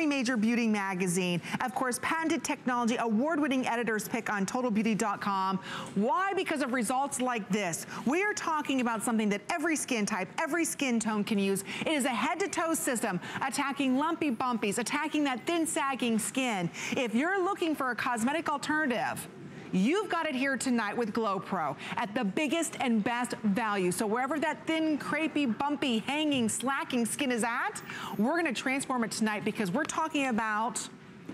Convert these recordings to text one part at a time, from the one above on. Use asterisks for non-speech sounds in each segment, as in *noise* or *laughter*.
every major beauty magazine. Of course, patented technology, award-winning editor's pick on TotalBeauty.com. Why? Because of results like this. We are talking about something that every skin type, every skin tone can use. It is a head-to-toe system attacking lumpy bumpies, attacking that thin sagging skin. If you're looking for a cosmetic alternative, You've got it here tonight with Glow Pro at the biggest and best value. So wherever that thin, crepey, bumpy, hanging, slacking skin is at, we're gonna transform it tonight because we're talking about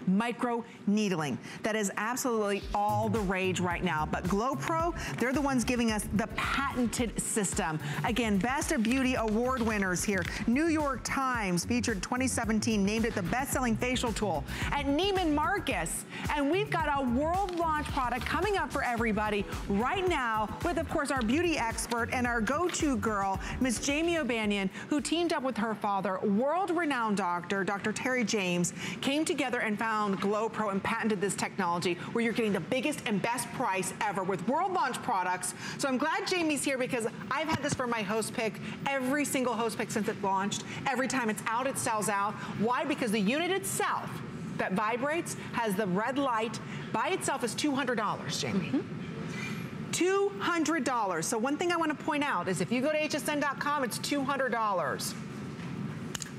micro needling. That is absolutely all the rage right now. But Glow Pro, they're the ones giving us the patented system. Again, Best of Beauty award winners here. New York Times featured 2017, named it the best-selling facial tool. At Neiman Marcus, and we've got a world launch product coming up for everybody right now with, of course, our beauty expert and our go-to girl, Miss Jamie O'Banion, who teamed up with her father, world-renowned doctor, Dr. Terry James, came together and found found Glow Pro and patented this technology where you're getting the biggest and best price ever with world launch products. So I'm glad Jamie's here because I've had this for my host pick, every single host pick since it launched. Every time it's out, it sells out. Why? Because the unit itself that vibrates has the red light by itself is $200, Jamie. Mm -hmm. $200. So one thing I want to point out is if you go to hsn.com, it's $200.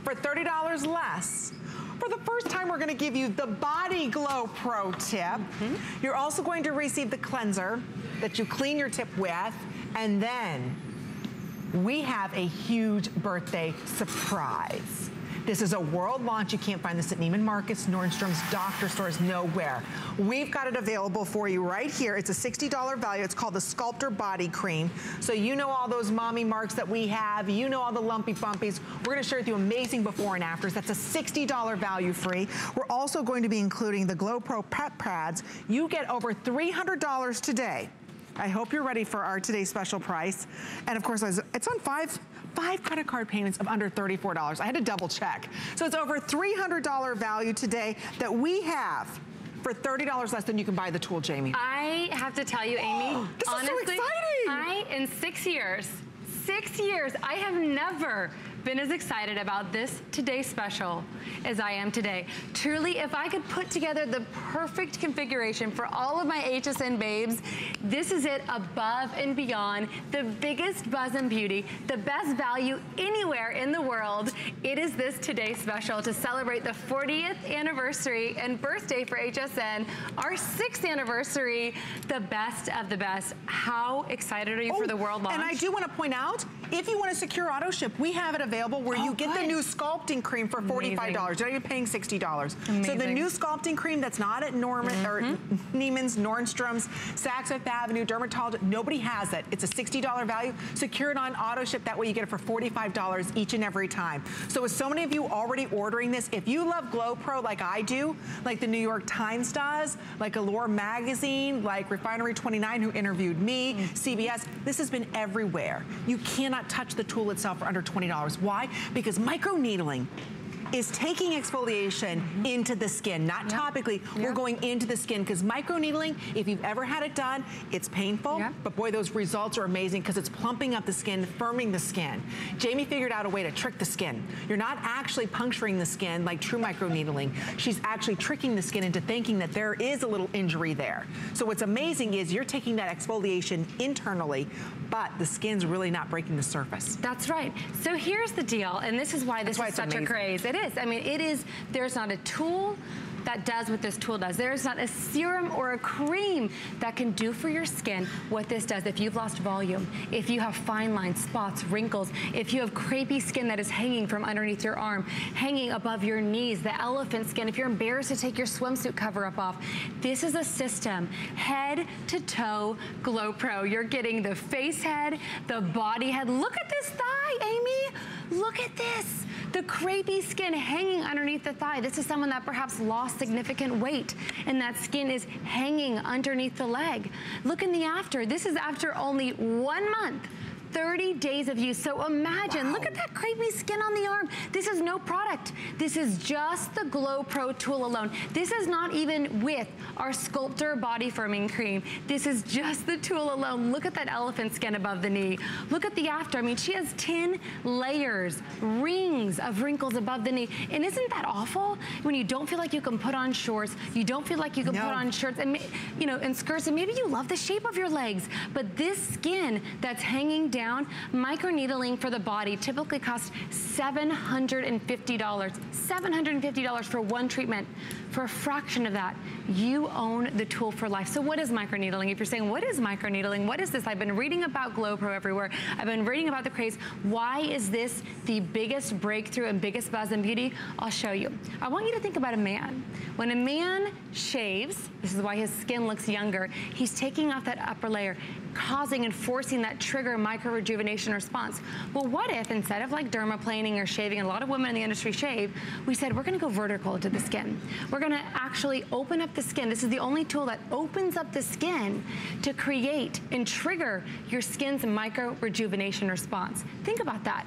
For $30 less, for the first time, we're gonna give you the Body Glow Pro tip. Mm -hmm. You're also going to receive the cleanser that you clean your tip with, and then we have a huge birthday surprise. This is a world launch. You can't find this at Neiman Marcus, Nordstrom's, doctor stores, nowhere. We've got it available for you right here. It's a $60 value. It's called the Sculptor Body Cream. So you know all those mommy marks that we have. You know all the lumpy bumpies. We're gonna share with you amazing before and afters. That's a $60 value free. We're also going to be including the Glow Pro Pep Pads. You get over $300 today. I hope you're ready for our today's special price. And of course, it's on five five credit card payments of under $34. I had to double check. So it's over $300 value today that we have for $30 less than you can buy the tool, Jamie. I have to tell you, Amy, *gasps* this honestly, is so exciting. I, in six years, six years, I have never been as excited about this today special as I am today. Truly, if I could put together the perfect configuration for all of my HSN babes, this is it above and beyond. The biggest buzz and beauty, the best value anywhere in the world. It is this today special to celebrate the 40th anniversary and birthday for HSN, our sixth anniversary, the best of the best. How excited are you oh, for the world launch? And I do want to point out, if you want a secure auto ship, we have it available where oh, you get good. the new sculpting cream for $45. You're not even paying $60. Amazing. So the new sculpting cream that's not at Norman mm -hmm. or mm-hmm. Neiman's, Nordstrom's, Saks Fifth Avenue, Dermatologist, nobody has it. It's a $60 value. Secure it on auto ship. That way you get it for $45 each and every time. So with so many of you already ordering this, if you love Glow Pro like I do, like the New York Times does, like Allure Magazine, like Refinery 29 who interviewed me, mm -hmm. CBS, this has been everywhere. You cannot touch the tool itself for under $20. Why? Because microneedling is taking exfoliation mm -hmm. into the skin, not yep. topically. Yep. We're going into the skin because microneedling, if you've ever had it done, it's painful, yep. but boy, those results are amazing because it's plumping up the skin, firming the skin. Jamie figured out a way to trick the skin. You're not actually puncturing the skin like true microneedling. She's actually tricking the skin into thinking that there is a little injury there. So what's amazing is you're taking that exfoliation internally, but the skin's really not breaking the surface. That's right. So here's the deal, and this is why this why is such amazing. a craze. It is. I mean, it is, there's not a tool that does what this tool does. There's not a serum or a cream that can do for your skin what this does. If you've lost volume, if you have fine lines, spots, wrinkles, if you have crepey skin that is hanging from underneath your arm, hanging above your knees, the elephant skin, if you're embarrassed to take your swimsuit cover up off, this is a system, head to toe Glow Pro. You're getting the face head, the body head. Look at this thigh, Amy. Look at this the crepey skin hanging underneath the thigh. This is someone that perhaps lost significant weight and that skin is hanging underneath the leg. Look in the after. This is after only one month 30 days of use. So imagine, wow. look at that creepy skin on the arm. This is no product. This is just the Glow Pro tool alone. This is not even with our Sculptor Body Firming Cream. This is just the tool alone. Look at that elephant skin above the knee. Look at the after. I mean, she has 10 layers, rings of wrinkles above the knee. And isn't that awful? When you don't feel like you can put on shorts, you don't feel like you can no. put on shirts and, you know, and skirts, and maybe you love the shape of your legs, but this skin that's hanging down, microneedling for the body typically costs $750. $750 for one treatment. For a fraction of that, you own the tool for life. So what is microneedling? If you're saying, what is microneedling? What is this? I've been reading about GlowPro everywhere. I've been reading about the craze. Why is this the biggest breakthrough and biggest buzz in beauty? I'll show you. I want you to think about a man. When a man shaves, this is why his skin looks younger, he's taking off that upper layer causing and forcing that trigger micro rejuvenation response. Well, what if instead of like dermaplaning or shaving, a lot of women in the industry shave, we said we're gonna go vertical into the skin. We're gonna actually open up the skin. This is the only tool that opens up the skin to create and trigger your skin's micro rejuvenation response. Think about that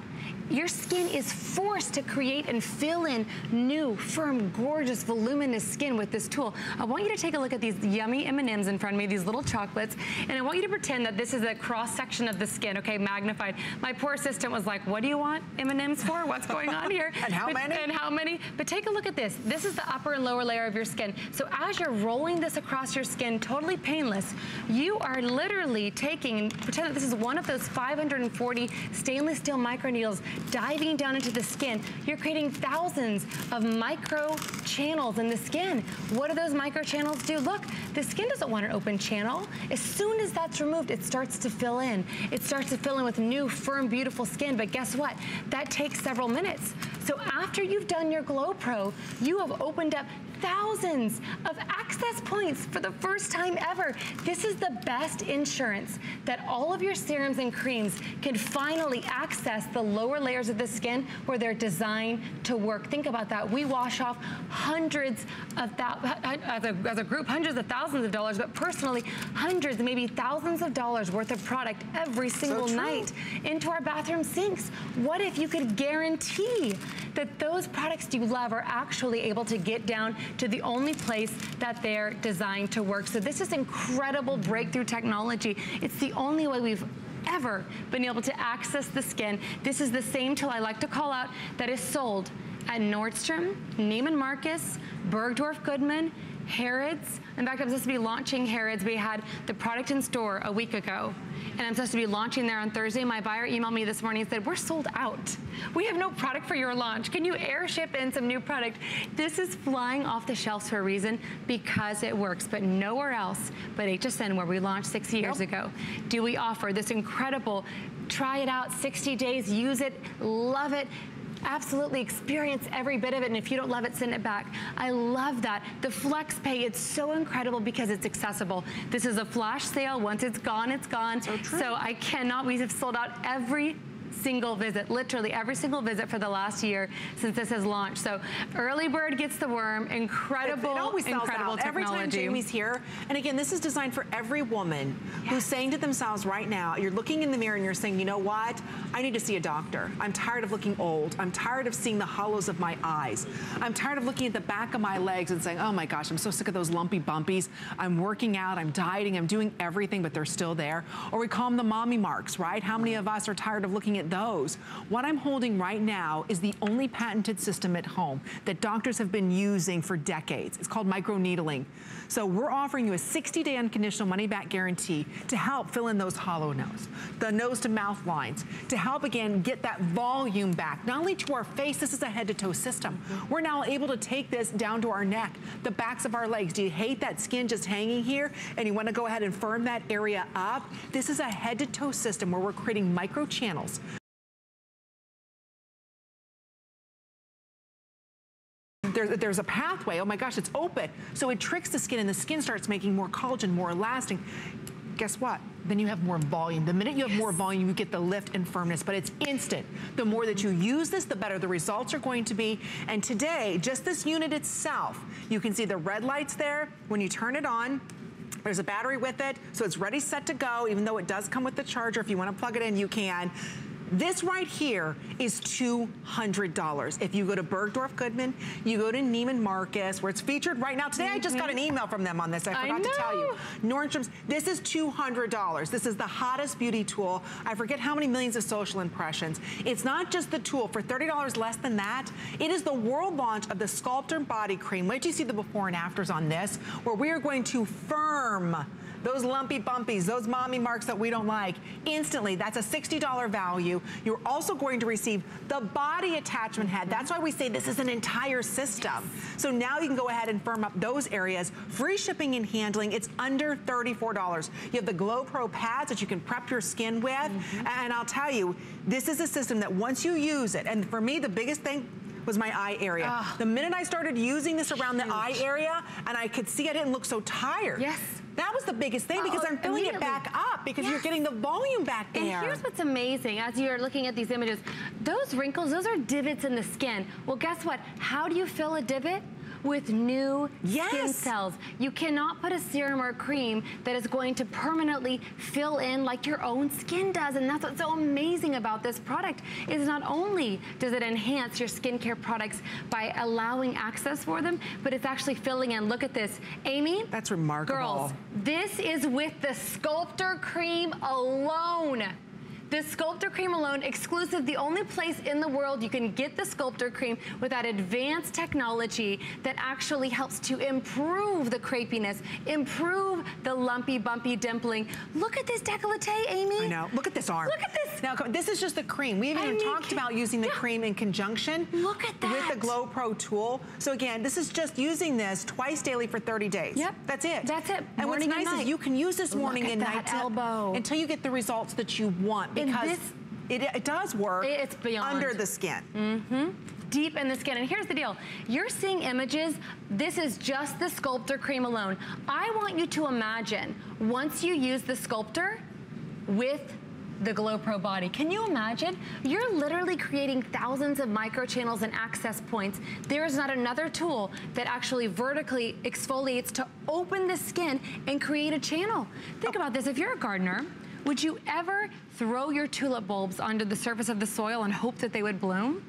your skin is forced to create and fill in new, firm, gorgeous, voluminous skin with this tool. I want you to take a look at these yummy M&Ms in front of me, these little chocolates, and I want you to pretend that this is a cross-section of the skin, okay, magnified. My poor assistant was like, what do you want M&Ms for? What's going on here? *laughs* and how but, many? And how many? But take a look at this. This is the upper and lower layer of your skin. So as you're rolling this across your skin, totally painless, you are literally taking, pretend that this is one of those 540 stainless steel microneedles diving down into the skin, you're creating thousands of micro channels in the skin. What do those micro channels do? Look, the skin doesn't want an open channel. As soon as that's removed, it starts to fill in. It starts to fill in with new, firm, beautiful skin. But guess what? That takes several minutes. So after you've done your Glow Pro, you have opened up thousands of access points for the first time ever. This is the best insurance that all of your serums and creams can finally access the lower layers of the skin where they're designed to work. Think about that. We wash off hundreds of thousands, as a, as a group, hundreds of thousands of dollars, but personally, hundreds, maybe thousands of dollars worth of product every single so night into our bathroom sinks. What if you could guarantee that those products you love are actually able to get down to the only place that they're designed to work. So this is incredible breakthrough technology. It's the only way we've ever been able to access the skin. This is the same tool I like to call out that is sold at Nordstrom, Neiman Marcus, Bergdorf Goodman, Harrods. In fact, I'm supposed to be launching Harrods. We had the product in store a week ago, and I'm supposed to be launching there on Thursday. My buyer emailed me this morning and said, we're sold out. We have no product for your launch. Can you airship in some new product? This is flying off the shelves for a reason because it works, but nowhere else but HSN, where we launched six years nope. ago, do we offer this incredible try it out 60 days, use it, love it, absolutely experience every bit of it. And if you don't love it, send it back. I love that. The flex pay, it's so incredible because it's accessible. This is a flash sale. Once it's gone, it's gone. So, so I cannot, we have sold out every single visit, literally every single visit for the last year since this has launched. So early bird gets the worm, incredible, it, it always incredible out. technology. Every time Jamie's here, and again, this is designed for every woman yes. who's saying to themselves right now, you're looking in the mirror and you're saying, you know what? I need to see a doctor. I'm tired of looking old. I'm tired of seeing the hollows of my eyes. I'm tired of looking at the back of my legs and saying, oh my gosh, I'm so sick of those lumpy bumpies. I'm working out, I'm dieting, I'm doing everything, but they're still there. Or we call them the mommy marks, right? How many of us are tired of looking at those? What I'm holding right now is the only patented system at home that doctors have been using for decades. It's called microneedling. So we're offering you a 60-day unconditional money-back guarantee to help fill in those hollow nose, the nose to mouth lines, to help again get that volume back, not only to our face, this is a head-to-toe system. We're now able to take this down to our neck, the backs of our legs. Do you hate that skin just hanging here and you wanna go ahead and firm that area up? This is a head-to-toe system where we're creating micro channels there's, there's a pathway. Oh my gosh, it's open. So it tricks the skin and the skin starts making more collagen, more elastic. Guess what? Then you have more volume. The minute you have yes. more volume, you get the lift and firmness, but it's instant. The more that you use this, the better the results are going to be. And today, just this unit itself, you can see the red lights there. When you turn it on, There's a battery with it, so it's ready, set to go, even though it does come with the charger. If you wanna plug it in, you can. This right here is $200. If you go to Bergdorf Goodman, you go to Neiman Marcus, where it's featured right now. Today, mm -hmm. I just got an mm-hmm. email from them on this. I forgot I to tell you. Nordstrom's, this is $200. This is the hottest beauty tool. I forget how many millions of social impressions. It's not just the tool. For $30 less than that, it is the world launch of the Sculptor Body Cream. Wait till you see the before and afters on this, where we are going to firm those lumpy bumpies, those mommy marks that we don't like, instantly, that's a $60 value. You're also going to receive the body attachment head. That's why we say this is an entire system. So now you can go ahead and firm up those areas. Free shipping and handling, it's under $34. You have the Glow Pro pads that you can prep your skin with. Mm -hmm. And I'll tell you, this is a system that once you use it, and for me, the biggest thing was my eye area. Uh, the minute I started using this around huge. the eye area, and I could see I didn't look so tired. Yes. That was the biggest thing because I'm filling it back up because yes. you're getting the volume back there. And here's what's amazing as you're looking at these images. Those wrinkles, those are divots in the skin. Well, guess what? How do you fill a divot? With new yes. skin cells. You cannot put a serum or a cream that is going to permanently fill in like your own skin does. And that's what's so amazing about this product is not only does it enhance your skincare products by allowing access for them, but it's actually filling in. Look at this. Amy? That's remarkable. Girls, this is with the Sculptor Cream alone. This Sculptor Cream alone, exclusive, the only place in the world you can get the Sculptor Cream with that advanced technology that actually helps to improve the crepiness, improve the lumpy, bumpy dimpling. Look at this décolleté, Amy. I know. Look at this arm. Look at this. Now, this is just the cream. We haven't even talked about using the yeah. cream in conjunction Look at that. with the Glow Pro tool. So again, this is just using this twice daily for 30 days. Yep. That's it. That's it. And morning what's nice and is you can use this morning and night elbow. until you get the results that you want because it, it, does work it's beyond. under the skin. Mm-hmm deep in the skin. And here's the deal. You're seeing images, this is just the Sculptor cream alone. I want you to imagine once you use the Sculptor with the Glow Pro body. Can you imagine? You're literally creating thousands of microchannels and access points. There is not another tool that actually vertically exfoliates to open the skin and create a channel. Think oh. about this, if you're a gardener, would you ever throw your tulip bulbs onto the surface of the soil and hope that they would bloom?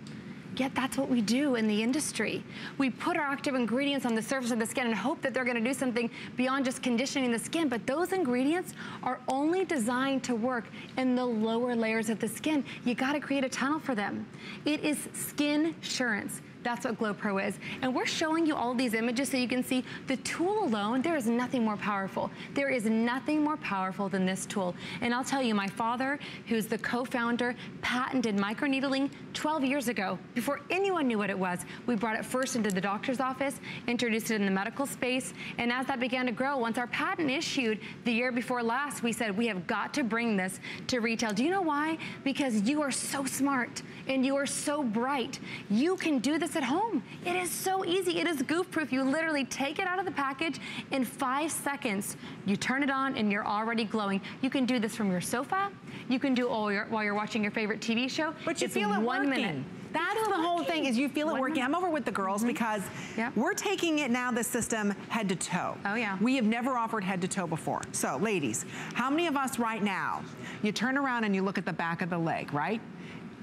Yet that's what we do in the industry. We put our active ingredients on the surface of the skin and hope that they're gonna do something beyond just conditioning the skin, but those ingredients are only designed to work in the lower layers of the skin. You gotta create a tunnel for them. It is skin assurance. That's what Glow Pro is. And we're showing you all these images so you can see the tool alone, there is nothing more powerful. There is nothing more powerful than this tool. And I'll tell you, my father, who's the co-founder, patented microneedling 12 years ago, before anyone knew what it was. We brought it first into the doctor's office, introduced it in the medical space, and as that began to grow, once our patent issued the year before last, we said, we have got to bring this to retail. Do you know why? Because you are so smart and you are so bright. You can do this this at home. It is so easy. It is goof proof. You literally take it out of the package in five seconds. You turn it on and you're already glowing. You can do this from your sofa. You can do all your, while you're watching your favorite TV show. But you it's feel it one working. minute. That's the whole thing is you feel it working. I'm over with the girls mm -hmm. because yep. we're taking it now, the system, head to toe. Oh yeah. We have never offered head to toe before. So ladies, how many of us right now, you turn around and you look at the back of the leg, right?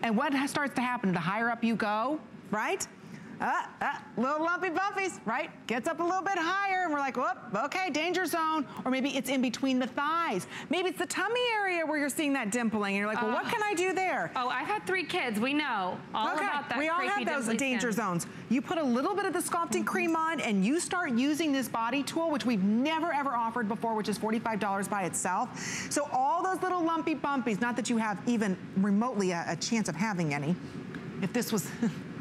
And what starts to happen the higher up you go, right? Uh, uh, little lumpy bumpies, right? Gets up a little bit higher and we're like, whoop, okay, danger zone. Or maybe it's in between the thighs. Maybe it's the tummy area where you're seeing that dimpling and you're like, well, uh, what can I do there? Oh, I've had three kids. We know all okay. about that We all have those danger skin. zones. You put a little bit of the sculpting mm -hmm. cream on and you start using this body tool, which we've never ever offered before, which is $45 by itself. So all those little lumpy bumpies, not that you have even remotely a, a chance of having any, if this was *laughs*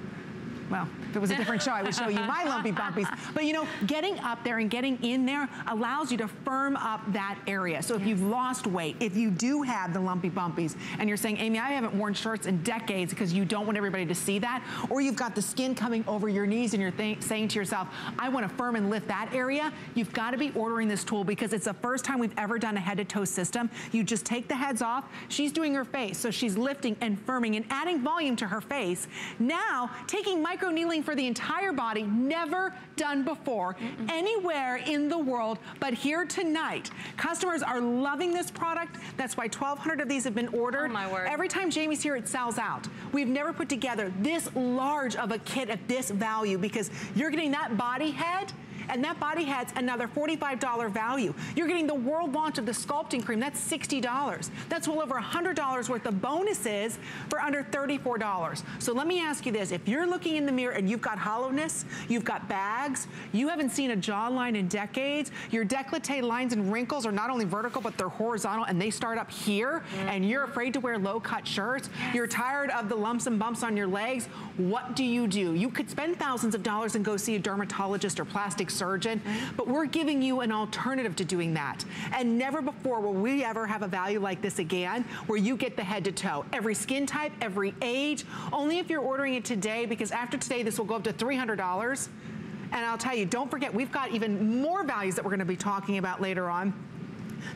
well, if it was a different show, I would show you my lumpy bumpies. But you know, getting up there and getting in there allows you to firm up that area. So if yes. you've lost weight, if you do have the lumpy bumpies, and you're saying, Amy, I haven't worn shorts in decades because you don't want everybody to see that, or you've got the skin coming over your knees and you're saying to yourself, I want to firm and lift that area, you've got to be ordering this tool because it's the first time we've ever done a head to toe system. You just take the heads off. She's doing her face, so she's lifting and firming and adding volume to her face. Now, taking my micro needling for the entire body, never done before, mm -mm. anywhere in the world, but here tonight. Customers are loving this product. That's why 1,200 of these have been ordered. Oh my word. Every time Jamie's here, it sells out. We've never put together this large of a kit at this value because you're getting that body head, and that body head's another $45 value. You're getting the world launch of the sculpting cream. That's $60. That's well over $100 worth of bonuses for under $34. So let me ask you this. If you're looking in the mirror and you've got hollowness, you've got bags, you haven't seen a jawline in decades, your decollete lines and wrinkles are not only vertical, but they're horizontal and they start up here, mm -hmm. and you're afraid to wear low-cut shirts, yes. you're tired of the lumps and bumps on your legs, what do you do? You could spend thousands of dollars and go see a dermatologist or plastic surgeon, but we're giving you an alternative to doing that. And never before will we ever have a value like this again, where you get the head to toe. Every skin type, every age, only if you're ordering it today, because after today, this will go up to $300. And I'll tell you, don't forget, we've got even more values that we're gonna be talking about later on.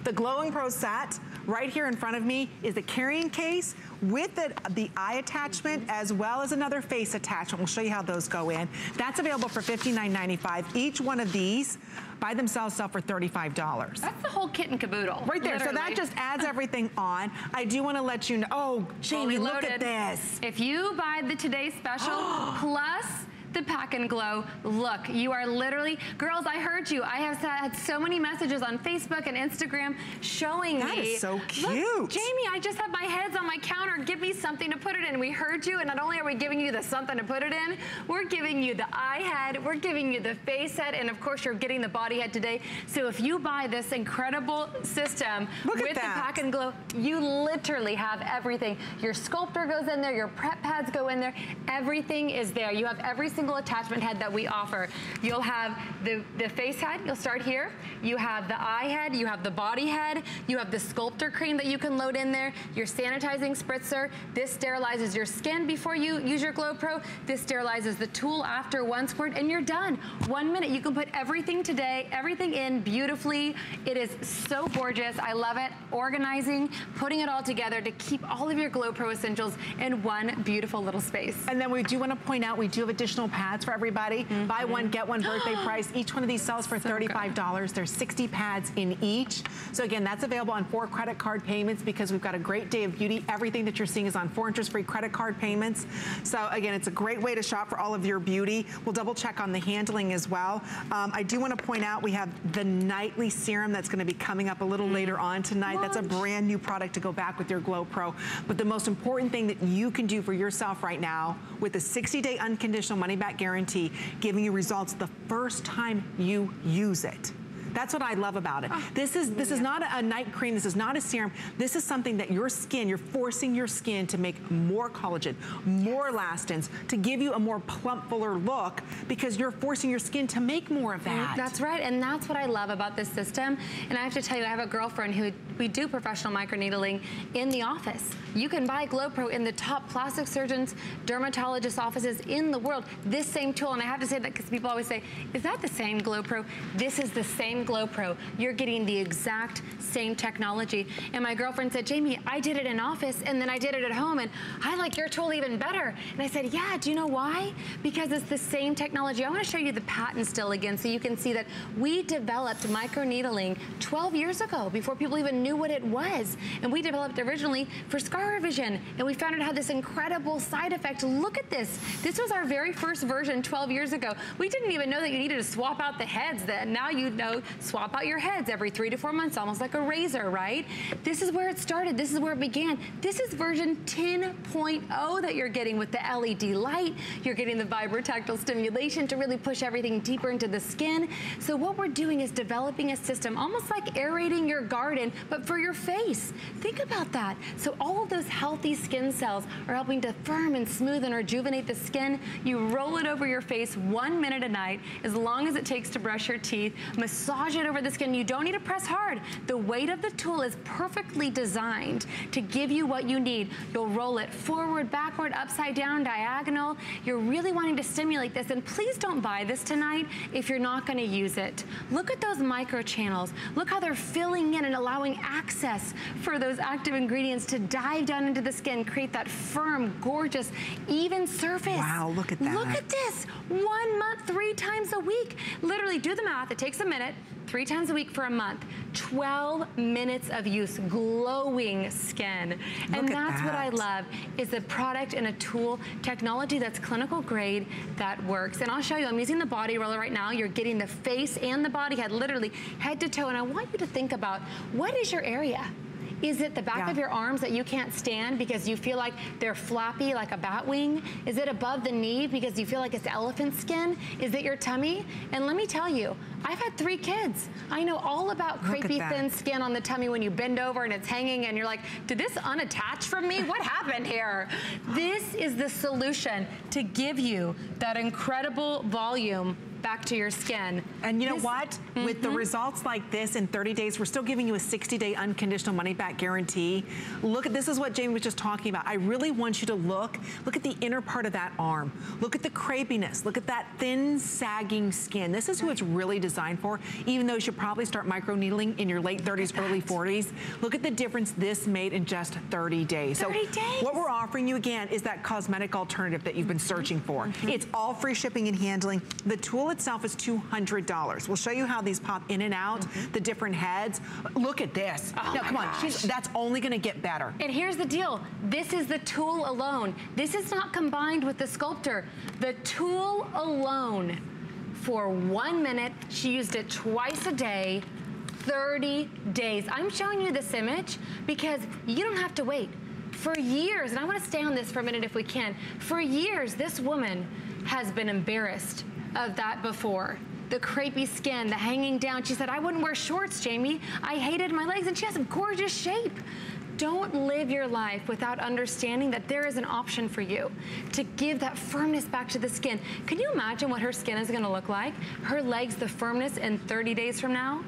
The Glowing Pro set, right here in front of me, is a carrying case with the, the eye attachment as well as another face attachment. We'll show you how those go in. That's available for $59.95. Each one of these by themselves sell for $35. That's the whole kit and caboodle. Right there. Literally. So that just adds everything on. I do want to let you know. Oh, Jamie, look at this. If you buy the Today Special *gasps* plus the pack and glow look. You are literally, girls, I heard you. I have had so many messages on Facebook and Instagram showing that me. That is so cute. Jamie, I just have my heads on my counter. Give me something to put it in. We heard you, and not only are we giving you the something to put it in, we're giving you the eye head, we're giving you the face head, and of course you're getting the body head today. So if you buy this incredible system Look with the pack and glow, you literally have everything. Your sculptor goes in there, your prep pads go in there, everything is there. You have every single single attachment head that we offer. You'll have the, the face head, you'll start here. You have the eye head, you have the body head, you have the sculptor cream that you can load in there, your sanitizing spritzer. This sterilizes your skin before you use your Glow Pro. This sterilizes the tool after one squirt and you're done. One minute, you can put everything today, everything in beautifully. It is so gorgeous. I love it. Organizing, putting it all together to keep all of your Glow Pro essentials in one beautiful little space. And then we do want to point out, we do have additional pads for everybody. Mm -hmm. Buy one, get one birthday *gasps* price. Each one of these sells for so $35. Good. There's 60 pads in each. So again, that's available on four credit card payments because we've got a great day of beauty. Everything that you're seeing is on four interest-free credit card payments. So again, it's a great way to shop for all of your beauty. We'll double check on the handling as well. Um, I do want to point out we have the nightly serum that's going to be coming up a little mm. later on tonight. That's a brand new product to go back with your Glow Pro. But the most important thing that you can do for yourself right now with a 60-day unconditional money-back guarantee, giving you results the first time you use it. That's what I love about it. Oh, this is this yeah. is not a night cream. This is not a serum. This is something that your skin, you're forcing your skin to make more collagen, more elastins, to give you a more plump, fuller look because you're forcing your skin to make more of that. That's right, and that's what I love about this system. And I have to tell you, I have a girlfriend who we do professional microneedling in the office. You can buy GloPro in the top plastic surgeons, dermatologist offices in the world. This same tool, and I have to say that because people always say, is that the same GloPro? This is the same Glow Pro. You're getting the exact same technology. And my girlfriend said, Jamie, I did it in office and then I did it at home and I like your tool even better. And I said, yeah, do you know why? Because it's the same technology. I wanna show you the patent still again so you can see that we developed microneedling 12 years ago before people even knew what it was. And we developed originally for scar revision and we found it had this incredible side effect. Look at this. This was our very first version 12 years ago. We didn't even know that you needed to swap out the heads that now you know swap out your heads every three to four months, almost like a razor, right? This is where it started. This is where it began. This is version 10.0 that you're getting with the LED light. You're getting the vibrotactile stimulation to really push everything deeper into the skin. So what we're doing is developing a system almost like aerating your garden, but for your face. Think about that. So all of those healthy skin cells are helping to firm and smooth and rejuvenate the skin. You roll it over your face one minute a night, as long as it takes to brush your teeth. Massage massage it over the skin. You don't need to press hard. The weight of the tool is perfectly designed to give you what you need. You'll roll it forward, backward, upside down, diagonal. You're really wanting to stimulate this. And please don't buy this tonight if you're not gonna use it. Look at those micro channels. Look how they're filling in and allowing access for those active ingredients to dive down into the skin, create that firm, gorgeous, even surface. Wow, look at that. Look at this. One month, three times a week. Literally, do the math. It takes a minute three times a week for a month. 12 minutes of use, glowing skin. Look and that's that. what I love, is the product and a tool, technology that's clinical grade that works. And I'll show you, I'm using the body roller right now. You're getting the face and the body head, literally head to toe. And I want you to think about, what is your area? Is it the back yeah. of your arms that you can't stand because you feel like they're floppy like a bat wing? Is it above the knee because you feel like it's elephant skin? Is it your tummy? And let me tell you, I've had three kids. I know all about crepey thin skin on the tummy when you bend over and it's hanging and you're like, did this unattach from me? What happened here? This is the solution to give you that incredible volume back to your skin. And you know this, what? Mm -hmm. With the mm-hmm. results like this in 30 days, we're still giving you a 60-day unconditional money-back guarantee. Look at, this is what Jamie was just talking about. I really want you to look, look at the inner part of that arm. Look at the crepiness. Look at that thin, sagging skin. This is who it's really designed for, even though you should probably start microneedling in your late 30s, early 40s. Look at the difference this made in just 30 days. 30 so days. what we're offering you again is that cosmetic alternative that you've been searching for. Mm -hmm. It's all free shipping and handling. The tool itself is $200. We'll show you how these pop in and out, mm -hmm. the different heads. Look at this. Oh now, come on, that's only gonna get better. And here's the deal. This is the tool alone. This is not combined with the sculptor. The tool alone for one minute. She used it twice a day, 30 days. I'm showing you this image because you don't have to wait. For years, and I wanna stay on this for a minute if we can, for years, this woman has been embarrassed of that before the crepey skin, the hanging down. She said, I wouldn't wear shorts, Jamie. I hated my legs, and she has a gorgeous shape. Don't live your life without understanding that there is an option for you to give that firmness back to the skin. Can you imagine what her skin is gonna look like? Her legs, the firmness in 30 days from now?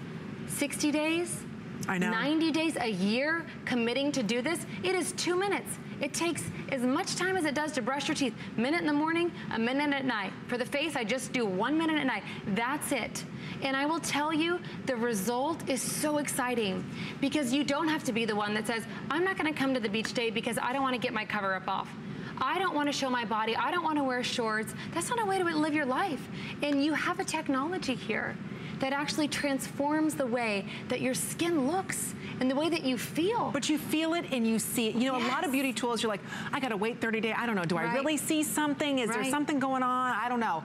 60 days? I know. 90 days, a year committing to do this? It is two minutes. It takes as much time as it does to brush your teeth. Minute in the morning, a minute at night. For the face, I just do one minute at night. That's it. And I will tell you, the result is so exciting because you don't have to be the one that says, I'm not gonna come to the beach day because I don't wanna get my cover up off. I don't want to show my body. I don't want to wear shorts. That's not a way to live your life. And you have a technology here that actually transforms the way that your skin looks and the way that you feel. But you feel it and you see it. You know, yes. a lot of beauty tools, you're like, I gotta wait 30 days. I don't know, do right. I really see something? Is right. there something going on? I don't know.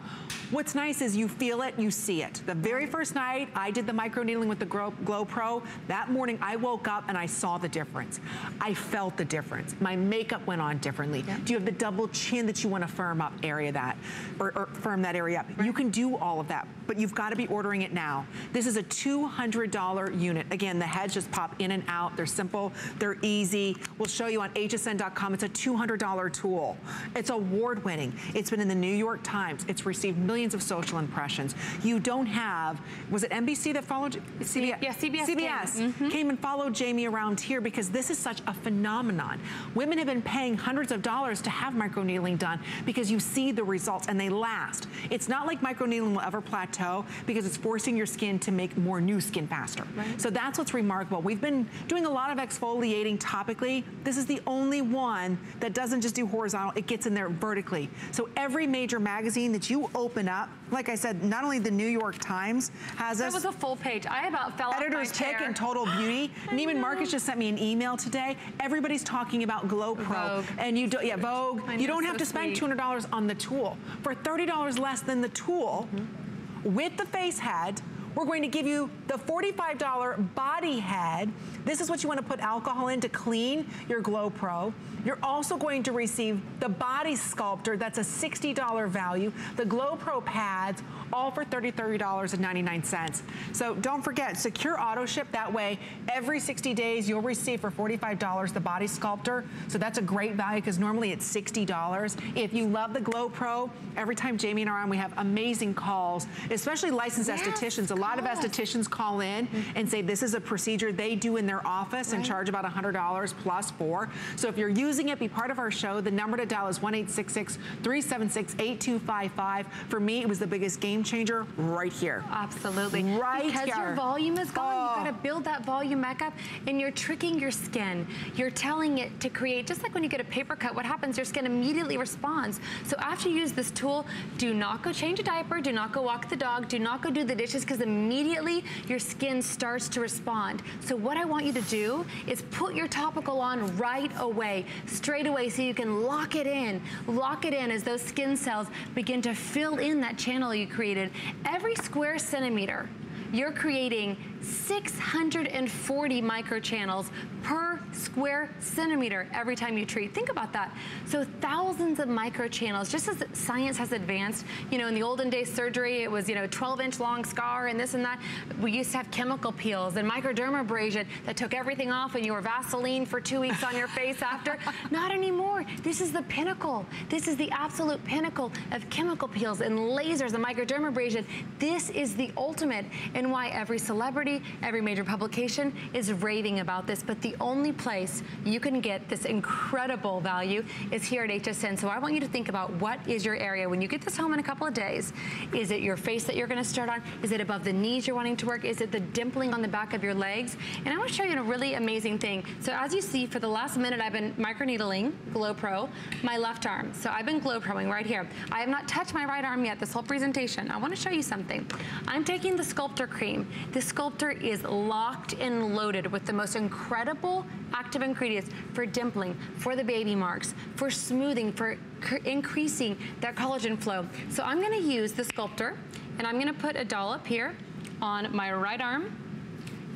What's nice is you feel it, you see it. The very first night I did the micro needling with the Glow, Glow Pro, that morning I woke up and I saw the difference. I felt the difference. My makeup went on differently. Yep. Do you have the double chin that you want to firm up area that, or, or firm that area up? Right. You can do all of that, but you've got to be ordering it now. This is a $200 unit. Again, the heads just pop in and out. They're simple, they're easy. We'll show you on hsn.com. It's a $200 tool. It's award winning. It's been in the New York Times. It's received millions of social impressions. You don't have, was it NBC that followed, CBS? Yeah, CBS. CBS came. Mm -hmm. came and followed Jamie around here because this is such a phenomenon. Women have been paying hundreds of dollars to have microneedling done because you see the results and they last. It's not like microneedling will ever plateau because it's forcing your skin to make more new skin faster. Right. So that's what's remarkable. We've been doing a lot of exfoliating topically. This is the only one that doesn't just do horizontal, it gets in there vertically. So every major magazine that you open up. Like I said, not only the New York Times has us. That was a full page. I about fell Editor's Pick and Total Beauty. *laughs* Neiman Marcus just sent me an email today. Everybody's talking about Glow Pro. Vogue. And you don't, yeah, Vogue. you don't have so to spend $200 on the tool. For $30 less than the tool, mm -hmm. with the face head, we're going to give you the $45 body head. This is what you want to put alcohol in to clean your Glow Pro. You're also going to receive the body sculptor. That's a $60 value. The Glow Pro pads, all for $33.99. So don't forget, secure auto ship. That way, every 60 days, you'll receive for $45 the body sculptor. So that's a great value because normally it's $60. If you love the Glow Pro, every time Jamie and I are on, we have amazing calls, especially licensed yes. estheticians lot of estheticians call in and say this is a procedure they do in their office right. and charge about $100 plus for. So if you're using it, be part of our show. The number to dial is 1-866-376-8255. For me, it was the biggest game changer right here. Absolutely. Right because here. your volume is gone. Oh. You gotta oh. build that volume back up and you're tricking your skin. You're telling it to create, just like when you get a paper cut, what happens? Your skin immediately responds. So after you use this tool, do not go change a diaper, do not go walk the dog, do not go do the dishes because immediately your skin starts to respond. So what I want you to do is put your topical on right away, straight away so you can lock it in. Lock it in as those skin cells begin to fill in that channel you created. Every square centimeter you're creating 640 microchannels per square centimeter every time you treat. Think about that. So thousands of microchannels, just as science has advanced, you know, in the olden days surgery, it was, you know, 12 inch long scar and this and that. We used to have chemical peels and microdermabrasion that took everything off and you were Vaseline for two weeks on your face after. *laughs* Not anymore. This is the pinnacle. This is the absolute pinnacle of chemical peels and lasers and microdermabrasion. This is the ultimate and why every celebrity, every major publication is raving about this. But the only place you can get this incredible value is here at HSN. So I want you to think about what is your area when you get this home in a couple of days. Is it your face that you're gonna start on? Is it above the knees you're wanting to work? Is it the dimpling on the back of your legs? And I wanna show you a really amazing thing. So as you see, for the last minute, I've been microneedling Glow Pro my left arm. So I've been Glow Proing right here. I have not touched my right arm yet this whole presentation. I wanna show you something. I'm taking the Sculptor cream. This sculptor is locked and loaded with the most incredible active ingredients for dimpling, for the baby marks, for smoothing, for increasing that collagen flow. So I'm gonna use the sculptor and I'm gonna put a dollop here on my right arm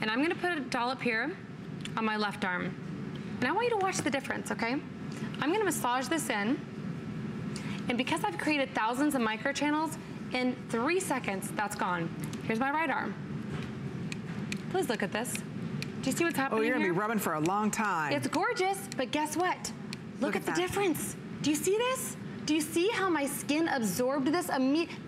and I'm gonna put a dollop here on my left arm. And I want you to watch the difference, okay? I'm gonna massage this in and because I've created thousands of microchannels, in three seconds, that's gone. Here's my right arm. Please look at this. Do you see what's oh, happening Oh, you're gonna here? be rubbing for a long time. It's gorgeous, but guess what? Look, look at, at the difference. Do you see this? Do you see how my skin absorbed this,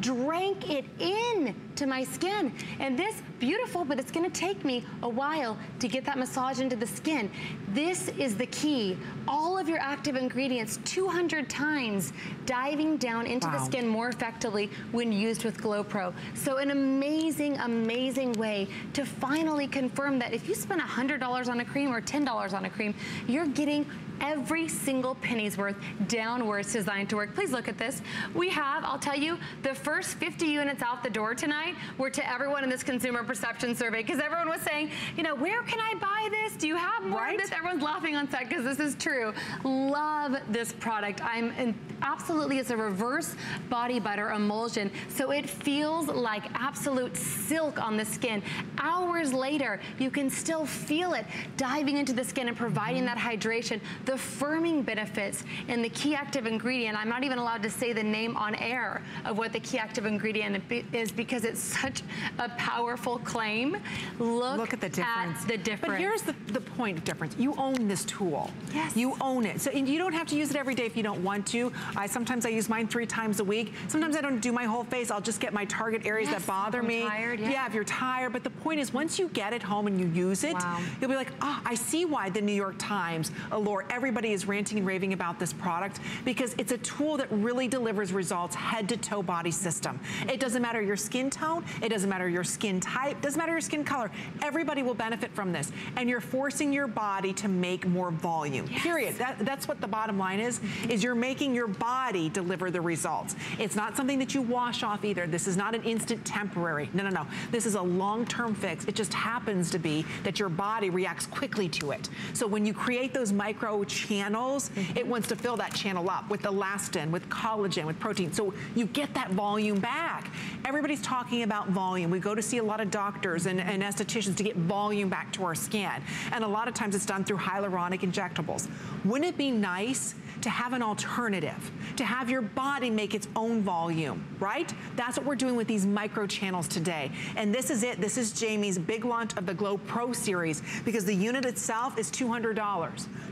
drank it in to my skin? And this, beautiful, but it's gonna take me a while to get that massage into the skin. This is the key. All of your active ingredients, 200 times, diving down into wow. the skin more effectively when used with Glow Pro. So an amazing, amazing way to finally confirm that if you spend $100 on a cream or $10 on a cream, you're getting every single penny's worth down where it's designed to work. Please look at this. We have, I'll tell you, the first 50 units out the door tonight were to everyone in this consumer perception survey because everyone was saying, you know, where can I buy this? Do you have more right? of this? Everyone's laughing on set because this is true. Love this product. I'm in, absolutely, it's a reverse body butter emulsion. So it feels like absolute silk on the skin. Hours later, you can still feel it diving into the skin and providing mm -hmm. that hydration the firming benefits and the key active ingredient. I'm not even allowed to say the name on air of what the key active ingredient is because it's such a powerful claim. Look, Look at the difference. At the difference. But here's the, the point of difference. You own this tool. Yes. You own it. So you don't have to use it every day if you don't want to. I Sometimes I use mine three times a week. Sometimes I don't do my whole face. I'll just get my target areas yes, that bother me. Tired, yeah. yeah, if you're tired. But the point is once you get it home and you use it, wow. you'll be like, ah, oh, I see why the New York Times, Allure, everybody is ranting and raving about this product because it's a tool that really delivers results head to toe body system. It doesn't matter your skin tone, it doesn't matter your skin type, doesn't matter your skin color. Everybody will benefit from this. And you're forcing your body to make more volume, yes. period. That, that's what the bottom line is, is you're making your body deliver the results. It's not something that you wash off either. This is not an instant temporary. No, no, no. This is a long-term fix. It just happens to be that your body reacts quickly to it. So when you create those micro channels, mm -hmm. it wants to fill that channel up with elastin, with collagen, with protein. So you get that volume back. Everybody's talking about volume. We go to see a lot of doctors and, and estheticians to get volume back to our skin. And a lot of times it's done through hyaluronic injectables. Wouldn't it be nice to have an alternative, to have your body make its own volume, right? That's what we're doing with these micro channels today. And this is it. This is Jamie's big launch of the Glow Pro series because the unit itself is $200.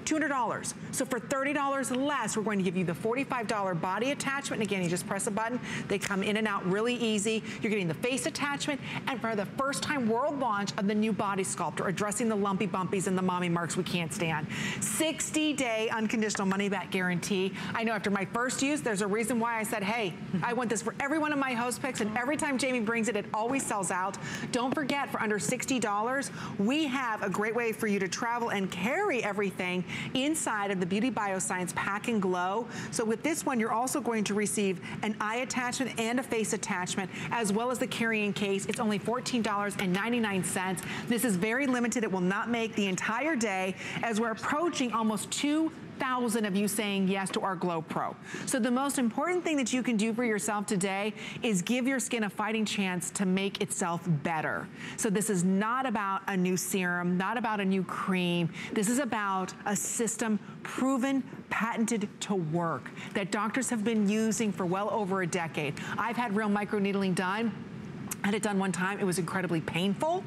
$200. So for $30 less, we're going to give you the $45 body attachment. And again, you just press a button. They come in and out really easy. You're getting the face attachment. And for the first time world launch of the new Body Sculptor, addressing the lumpy bumpies and the mommy marks we can't stand. 60 day unconditional money back guarantee. I know after my first use, there's a reason why I said, hey, I want this for every one of my host picks. And every time Jamie brings it, it always sells out. Don't forget, for under $60, we have a great way for you to travel and carry everything inside of the Beauty Bioscience Pack and Glow. So with this one, you're also going to receive an eye attachment and a face attachment, as well as the carrying case. It's only $14.99. This is very limited. It will not make the entire day as we're approaching almost two thousand of you saying yes to our Glow Pro. So the most important thing that you can do for yourself today is give your skin a fighting chance to make itself better. So this is not about a new serum, not about a new cream. This is about a system proven, patented to work that doctors have been using for well over a decade. I've had real microneedling done. I had it done one time. It was incredibly painful.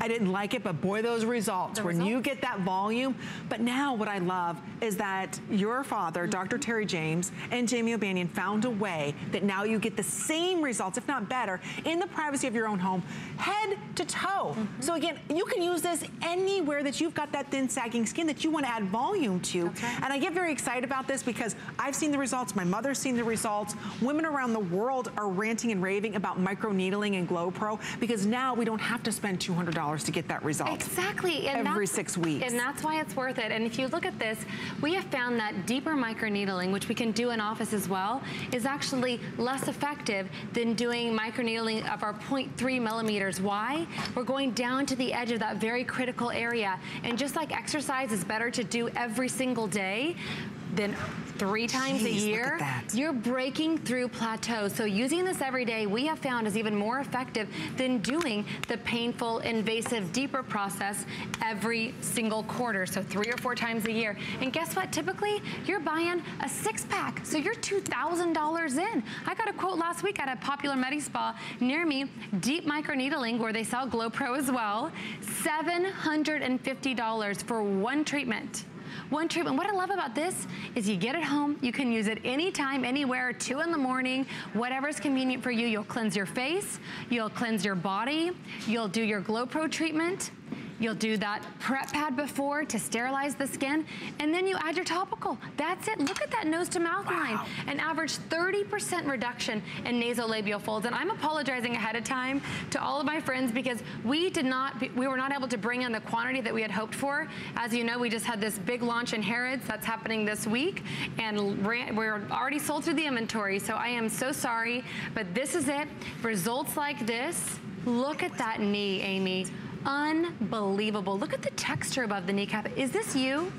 I didn't like it, but boy, those results, the when results. you get that volume. But now what I love is that your father. Dr. Terry James, and Jamie O'Banion found a way that now you get the same results, if not better, in the privacy of your own home, head to toe. Mm -hmm. So again, you can use this anywhere that you've got that thin, sagging skin that you want to add volume to. Right. And I get very excited about this because I've seen the results, my mother's seen the results. Women around the world are ranting and raving about micro needling and Glow Pro because now we don't have to spend $200 to get that result. Exactly. And every six weeks. And that's why it's worth it. And if you look at this, we have found that deeper microneedling, which we can do in office as well, is actually less effective than doing microneedling of our 0.3 millimeters. Why? We're going down to the edge of that very critical area. And just like exercise is better to do every single day, then three times Jeez, a year, you're breaking through plateaus. So using this every day, we have found is even more effective than doing the painful, invasive, deeper process every single quarter. So three or four times a year. And guess what? Typically, you're buying a six pack. So you're $2,000 in. I got a quote last week at a popular Medi Spa near me, deep microneedling, where they sell Glow Pro as well, $750 for one treatment. One treatment. What I love about this is you get it home, you can use it anytime, anywhere, two in the morning, whatever's convenient for you. You'll cleanse your face, you'll cleanse your body, you'll do your Glow Pro treatment, You'll do that prep pad before to sterilize the skin, and then you add your topical. That's it. Look at that nose to mouth wow. line. An average 30% reduction in nasolabial folds. And I'm apologizing ahead of time to all of my friends because we did not, we were not able to bring in the quantity that we had hoped for. As you know, we just had this big launch in Harrods that's happening this week, and we're already sold through the inventory. So I am so sorry, but this is it. Results like this. Look at that knee, Amy. Unbelievable. Look at the texture above the kneecap. Is this you?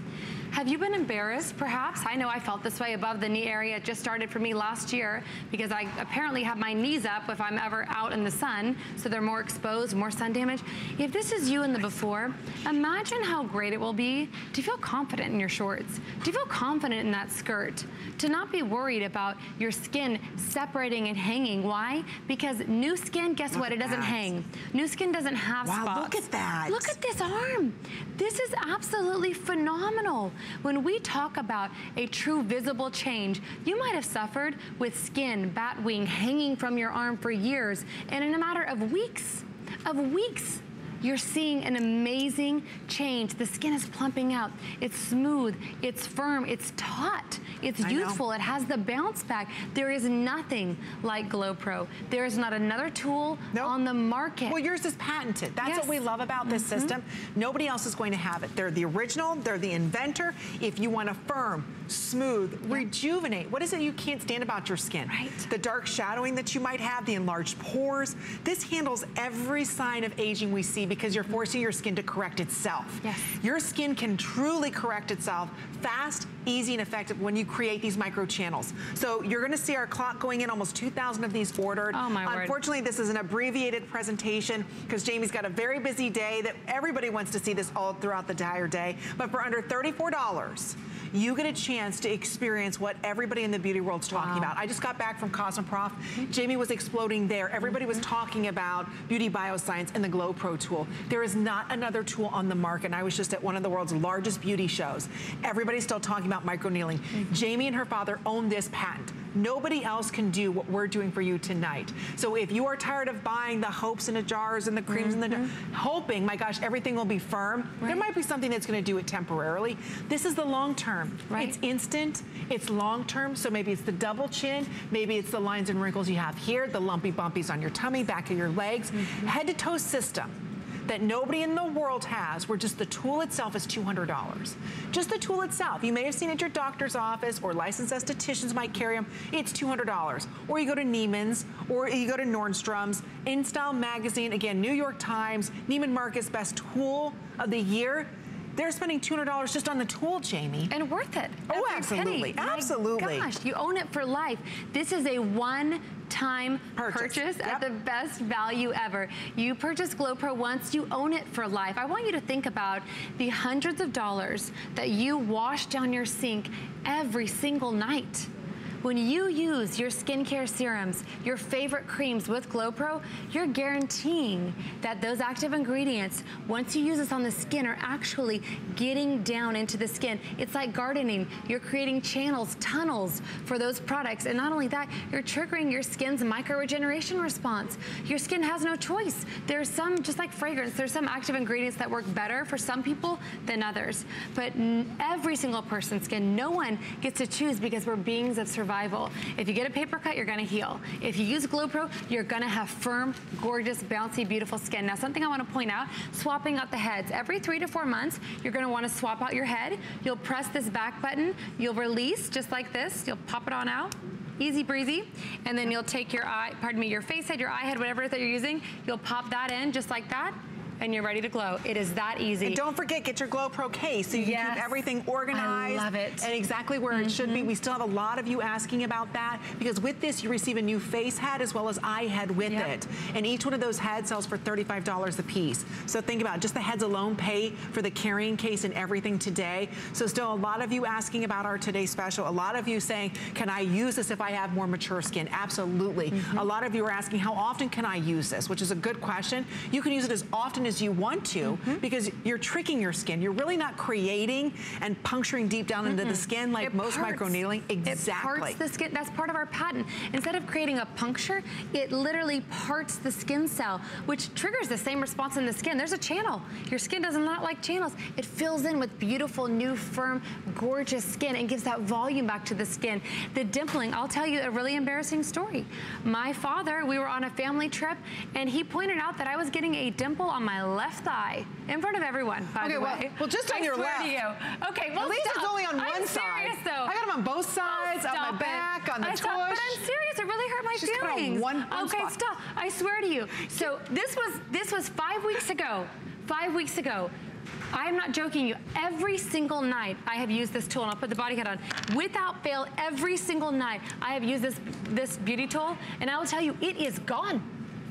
Have you been embarrassed, perhaps? I know I felt this way above the knee area. It just started for me last year because I apparently have my knees up if I'm ever out in the sun, so they're more exposed, more sun damage. If this is you in the before, imagine how great it will be to feel confident in your shorts, to feel confident in that skirt, to not be worried about your skin separating and hanging. Why? Because new skin, guess look what? It doesn't that. hang. New skin doesn't have wow, spots. look at that. Look at this arm. This is absolutely phenomenal. When we talk about a true visible change, you might have suffered with skin, bat wing hanging from your arm for years, and in a matter of weeks, of weeks, you're seeing an amazing change. The skin is plumping out. It's smooth, it's firm, it's taut, it's I youthful, know. it has the bounce back. There is nothing like Glow Pro. There is not another tool nope. on the market. Well, yours is patented. That's yes. what we love about this mm -hmm. system. Nobody else is going to have it. They're the original, they're the inventor. If you want a firm, smooth, yeah. rejuvenate, what is it you can't stand about your skin? Right. The dark shadowing that you might have, the enlarged pores. This handles every sign of aging we see because you're forcing your skin to correct itself. Yes. Your skin can truly correct itself fast, easy, and effective when you create these micro channels. So you're gonna see our clock going in, almost 2,000 of these ordered. Oh my word. Unfortunately, this is an abbreviated presentation because Jamie's got a very busy day that everybody wants to see this all throughout the entire day. But for under $34, you get a chance to experience what everybody in the beauty world's talking wow. about. I just got back from Cosmoprof. Mm -hmm. Jamie was exploding there. Everybody was mm-hmm. talking about beauty bioscience and the Glow Pro tool. There is not another tool on the market. And I was just at one of the world's largest beauty shows. Everybody's still talking about microneedling. Mm -hmm. Jamie and her father own this patent. Nobody else can do what we're doing for you tonight. So if you are tired of buying the hopes in the jars and the creams mm -hmm. and the mm-hmm. hoping, my gosh, everything will be firm, right. there might be something that's gonna do it temporarily. This is the long term. Right. It's instant, it's long term, so maybe it's the double chin, maybe it's the lines and wrinkles you have here, the lumpy bumpies on your tummy, back of your legs, mm -hmm. head to toe system that nobody in the world has where just the tool itself is $200. Just the tool itself. You may have seen it at your doctor's office or licensed estheticians might carry them. It's $200. Or you go to Neiman's or you go to Nordstrom's. InStyle Magazine, again, New York Times, Neiman Marcus Best Tool of the Year. They're spending $200 just on the tool, Jamie. And worth it. Oh, absolutely. Penny. Absolutely. My gosh, you own it for life. This is a one time purchase, purchase yep. at the best value ever. You purchase Glow Pro once, you own it for life. I want you to think about the hundreds of dollars that you wash down your sink every single night. When you use your skincare serums, your favorite creams with GlowPro, you're guaranteeing that those active ingredients, once you use this on the skin, are actually getting down into the skin. It's like gardening. You're creating channels, tunnels for those products. And not only that, you're triggering your skin's micro-regeneration response. Your skin has no choice. There's some, just like fragrance, there's some active ingredients that work better for some people than others. But every single person's skin, no one gets to choose because we're beings of survival survival. If you get a paper cut, you're gonna heal. If you use GlowPro, you're gonna have firm, gorgeous, bouncy, beautiful skin. Now, something I wanna point out, swapping out the heads. Every three to four months, you're gonna wanna swap out your head. You'll press this back button. You'll release just like this. You'll pop it on out easy breezy. And then you'll take your eye, pardon me, your face head, your eye head, whatever that you're using, you'll pop that in just like that and you're ready to glow. It is that easy. And don't forget, get your Glow Pro case so you yes. can keep everything organized. I love it. And exactly where mm -hmm. it should be. Mm-hmm. We still have a lot of you asking about that because with this, you receive a new face head as well as eye head with yep. it. And each one of those heads sells for $35 a piece. So think about it. Just the heads alone pay for the carrying case and everything today. So still a lot of you asking about our today special. A lot of you saying, can I use this if I have more mature skin? Absolutely. Mm -hmm. A lot of you are asking, how often can I use this? Which is a good question. You can use it as often as you want to mm -hmm. because you're tricking your skin. You're really not creating and puncturing deep down mm -hmm. into the skin like it most parts. microneedling. Exactly. It parts the skin. That's part of our patent. Instead of creating a puncture, it literally parts the skin cell, which triggers the same response in the skin. There's a channel. Your skin does not like channels. It fills in with beautiful, new, firm, gorgeous skin and gives that volume back to the skin. The dimpling, I'll tell you a really embarrassing story. My father, we were on a family trip, and he pointed out that I was getting a dimple on my left left thigh in front of everyone, by okay, the well, way. Well, just on I your left. To you. Okay, well, At least stop. it's only on one I'm side. Serious, though. I got them on both sides, oh, on my back, on the I tush. Stop, but I'm serious. It really hurt my just feelings. One, one okay, spot. stop. I swear to you. So this was this was five weeks ago. Five weeks ago. I'm not joking you. Every single night I have used this tool, and I'll put the body head on. Without fail, every single night I have used this, this beauty tool, and I will tell you, it is gone.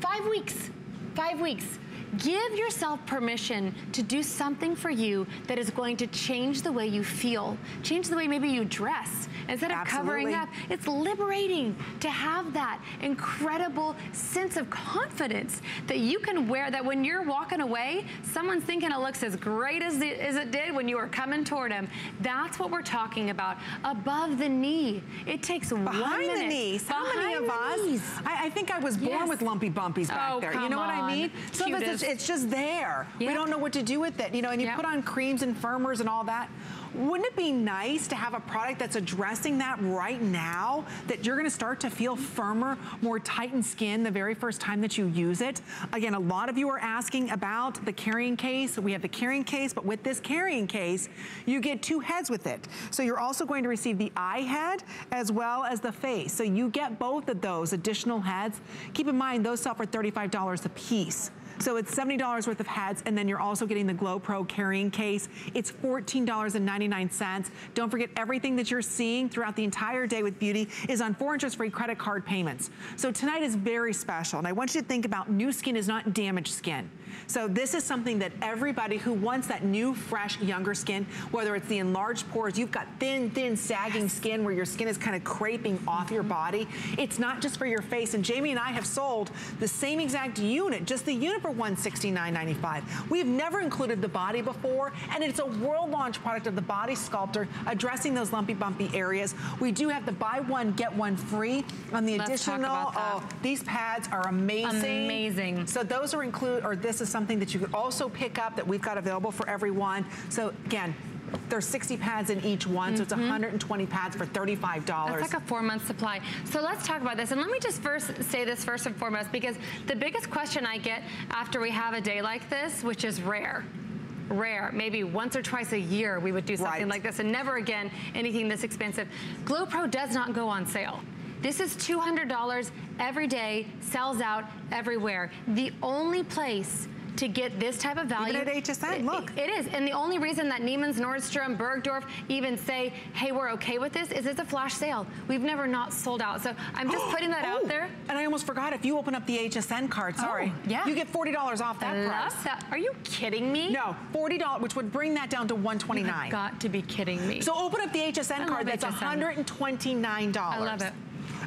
Five weeks. Five weeks. Give yourself permission to do something for you that is going to change the way you feel, change the way maybe you dress. Instead of Absolutely. covering up, it's liberating to have that incredible sense of confidence that you can wear, that when you're walking away, someone's thinking it looks as great as it, as it did when you were coming toward them. That's what we're talking about. Above the knee. It takes Behind one minute. the knees. How many of us? I, I, think I was born yes. with lumpy bumpies back oh, there. You know on. what I mean? Some of us, it's just there. Yep. We don't know what to do with it. You know, and you yep. put on creams and firmers and all that. Wouldn't it be nice to have a product that's addressing that right now, that you're gonna start to feel firmer, more tightened skin the very first time that you use it? Again, a lot of you are asking about the carrying case. We have the carrying case, but with this carrying case, you get two heads with it. So you're also going to receive the eye head as well as the face. So you get both of those additional heads. Keep in mind, those sell for $35 a piece. So it's $70 worth of heads, and then you're also getting the Glow Pro carrying case. It's $14.99. Don't forget, everything that you're seeing throughout the entire day with Beauty is on four interest-free credit card payments. So tonight is very special, and I want you to think about new skin is not damaged skin. So this is something that everybody who wants that new, fresh, younger skin, whether it's the enlarged pores, you've got thin, thin, sagging skin where your skin is kind of creping off your body. It's not just for your face. And Jamie and I have sold the same exact unit, just the unit for $169.95. We've never included the body before, and it's a world launch product of the Body Sculptor addressing those lumpy, bumpy areas. We do have the buy one, get one free on the Let's additional. Oh, these pads are amazing. Amazing. So those are include, or this is something that you could also pick up that we've got available for everyone. So again, there's 60 pads in each one, mm -hmm. so it's 120 mm-hmm. pads for $35. That's like a four-month supply. So let's talk about this. And let me just first say this first and foremost, because the biggest question I get after we have a day like this, which is rare, rare. Maybe once or twice a year we would do something right. like this and never again anything this expensive. Glow Pro does not go on sale. This is $200 every day, sells out everywhere. The only place to get this type of value. Even at HSN, look. It, it is, and the only reason that Neiman's, Nordstrom, Bergdorf even say, hey, we're okay with this is it's a flash sale. We've never not sold out. So I'm just *gasps* putting that oh, out there. And I almost forgot, if you open up the HSN card, oh, sorry, oh, yeah. you get $40 off that I price. That. Are you kidding me? No, $40, which would bring that down to $129. got to be kidding me. So open up the HSN I card, that's HSN. 129. I love it.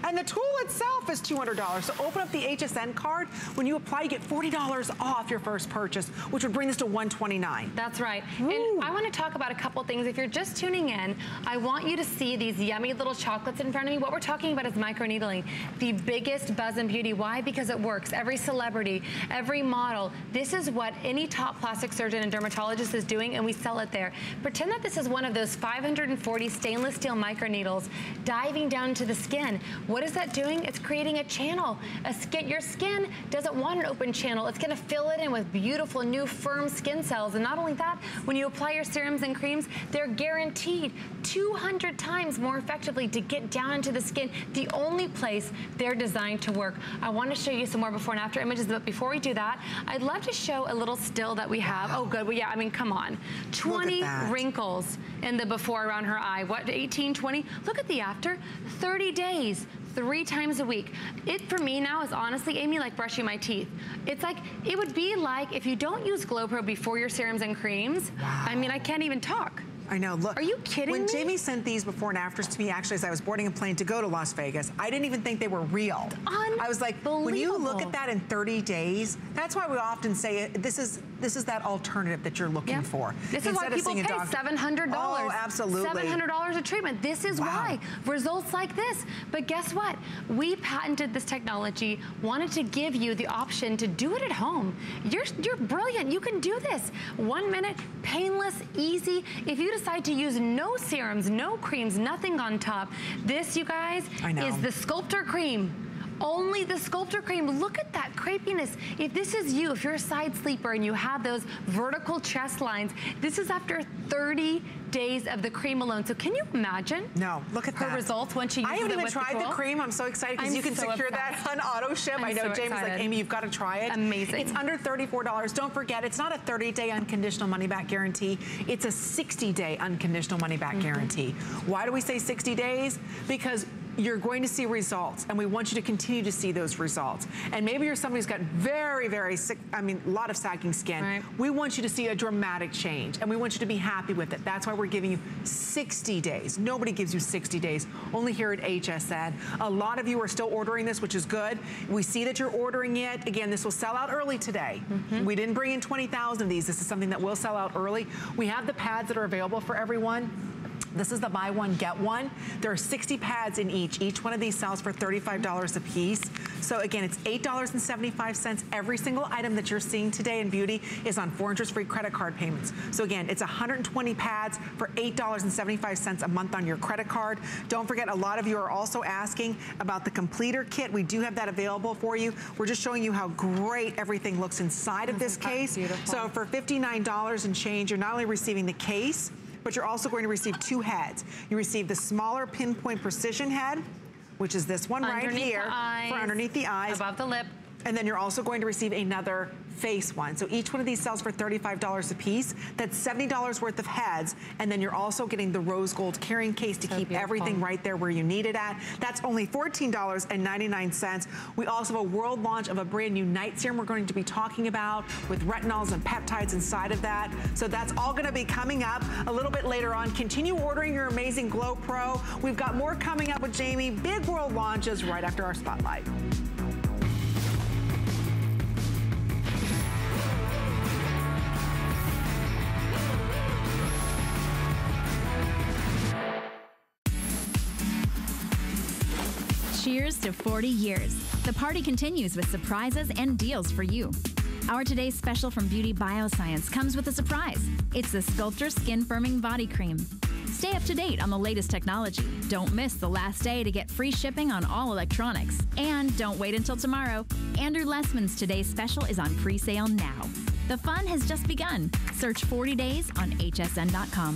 And the tool itself is $200. So open up the HSN card. When you apply, you get $40 off your first purchase, which would bring this to 129. That's right. Ooh. And I want to talk about a couple things. If you're just tuning in, I want you to see these yummy little chocolates in front of me. What we're talking about is microneedling. The biggest buzz in beauty. Why? Because it works. Every celebrity, every model, this is what any top plastic surgeon and dermatologist is doing, and we sell it there. Pretend that this is one of those 540 stainless steel microneedles diving down into the skin. What is that doing? It's creating a channel. A skin, your skin doesn't want an open channel. It's gonna fill it in with beautiful new firm skin cells. And not only that, when you apply your serums and creams, they're guaranteed 200 times more effectively to get down into the skin, the only place they're designed to work. I wanna show you some more before and after images, but before we do that, I'd love to show a little still that we have. Oh good, well yeah, I mean, come on. 20 wrinkles in the before around her eye. What, 18, 20? Look at the after, 30 days three times a week. It, for me now, is honestly, Amy, like brushing my teeth. It's like, it would be like if you don't use Glow Pro before your serums and creams, wow. I mean, I can't even talk. I know, look. Are you kidding when me? Jamie sent these before and afters to me, actually, as I was boarding a plane to go to Las Vegas, I didn't even think they were real. I was like, when you look at that in 30 days, that's why we often say it, this is this is that alternative that you're looking yeah. for. This is why people pay $700. Oh, absolutely. $700 a treatment. This is wow. why. Results like this. But guess what? We patented this technology, wanted to give you the option to do it at home. You're, you're brilliant. You can do this. One minute, painless, easy. If you decide to use no serums, no creams, nothing on top. This, you guys, is the Sculptor Cream only the Sculptor Cream. Look at that crepiness. If this is you, if you're a side sleeper and you have those vertical chest lines, this is after 30 days of the cream alone. So can you imagine? No, look at her that. results when she uses I haven't even tried the, cream. I'm so excited because you can so secure obsessed. that on auto ship. I'm I know so Jamie's excited. like, Amy, you've got to try it. Amazing. It's under $34. Don't forget, it's not a 30-day unconditional money-back guarantee. It's a 60-day unconditional money-back mm -hmm. guarantee. Why do we say 60 days? Because you're going to see results and we want you to continue to see those results. And maybe you're somebody who's got very, very sick, I mean, a lot of sagging skin. Right. We want you to see a dramatic change and we want you to be happy with it. That's why we're giving you 60 days. Nobody gives you 60 days, only here at HSN. A lot of you are still ordering this, which is good. We see that you're ordering it. Again, this will sell out early today. Mm -hmm. We didn't bring in 20,000 of these. This is something that will sell out early. We have the pads that are available for everyone. This is the buy one, get one. There are 60 pads in each. Each one of these sells for $35 a piece. So again, it's $8.75. Every single item that you're seeing today in beauty is on four interest-free credit card payments. So again, it's 120 pads for $8.75 a month on your credit card. Don't forget, a lot of you are also asking about the completer kit. We do have that available for you. We're just showing you how great everything looks inside of this *laughs* case. Beautiful. So for $59 and change, you're not only receiving the case, but you're also going to receive two heads. You receive the smaller pinpoint precision head, which is this one underneath right here for underneath the eyes. Above the lip. And then you're also going to receive another face one. So each one of these sells for $35 a piece. That's $70 worth of heads. And then you're also getting the rose gold carrying case to so keep beautiful. everything right there where you need it at. That's only $14.99. We also have a world launch of a brand new night serum we're going to be talking about with retinols and peptides inside of that. So that's all gonna be coming up a little bit later on. Continue ordering your amazing Glow Pro. We've got more coming up with Jamie. Big world launches right after our spotlight. Cheers to 40 years. The party continues with surprises and deals for you. Our today's special from Beauty Bioscience comes with a surprise. It's the Sculptor Skin Firming Body Cream. Stay up to date on the latest technology. Don't miss the last day to get free shipping on all electronics. And don't wait until tomorrow. Andrew Lessman's today's special is on pre-sale now. The fun has just begun. Search 40 days on hsn.com.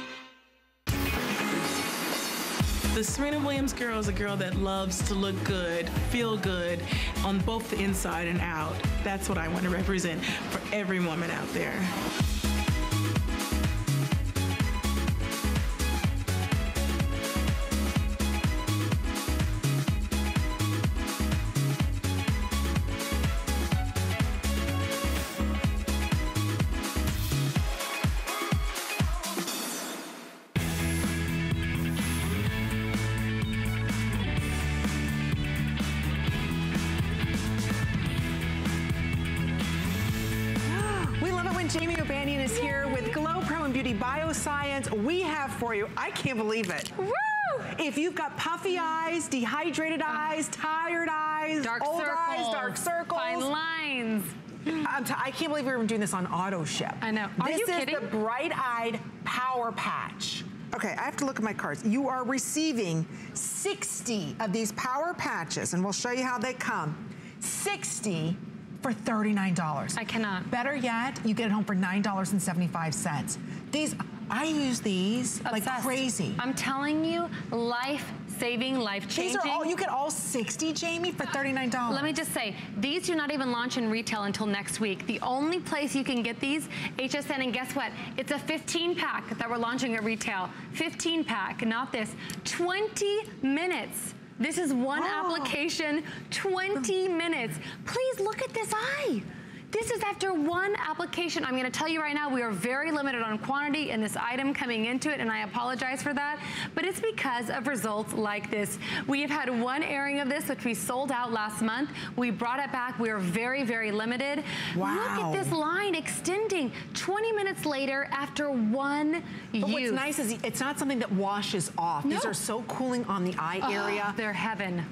The Serena Williams girl is a girl that loves to look good, feel good on both the inside and out. That's what I want to represent for every woman out there. For you. I can't believe it. Woo! If you've got puffy eyes, dehydrated uh, eyes, tired eyes, dark old circles, eyes, dark circles. Fine lines. I can't believe we were doing this on auto ship. I know. Are this you is the Bright Eyed Power Patch. Okay, I have to look at my cards. You are receiving 60 of these power patches, and we'll show you how they come. 60 for $39. I cannot. Better yet, you get it home for $9.75. These, I use these Obsessed. like crazy. I'm telling you, life saving, life changing. These are all, you get all 60, Jamie, for $39. Let me just say, these do not even launch in retail until next week. The only place you can get these, HSN, and guess what? It's a 15 pack that we're launching at retail. 15 pack, not this. 20 minutes. This is one oh. application, 20 minutes. Please look at this eye. This is after one application. I'm gonna tell you right now, we are very limited on quantity in this item coming into it, and I apologize for that, but it's because of results like this. We have had one airing of this, which we sold out last month. We brought it back. We are very, very limited. Wow. Look at this line extending 20 minutes later after one but use. what's nice is it's not something that washes off. No. These are so cooling on the eye oh, area. They're heaven.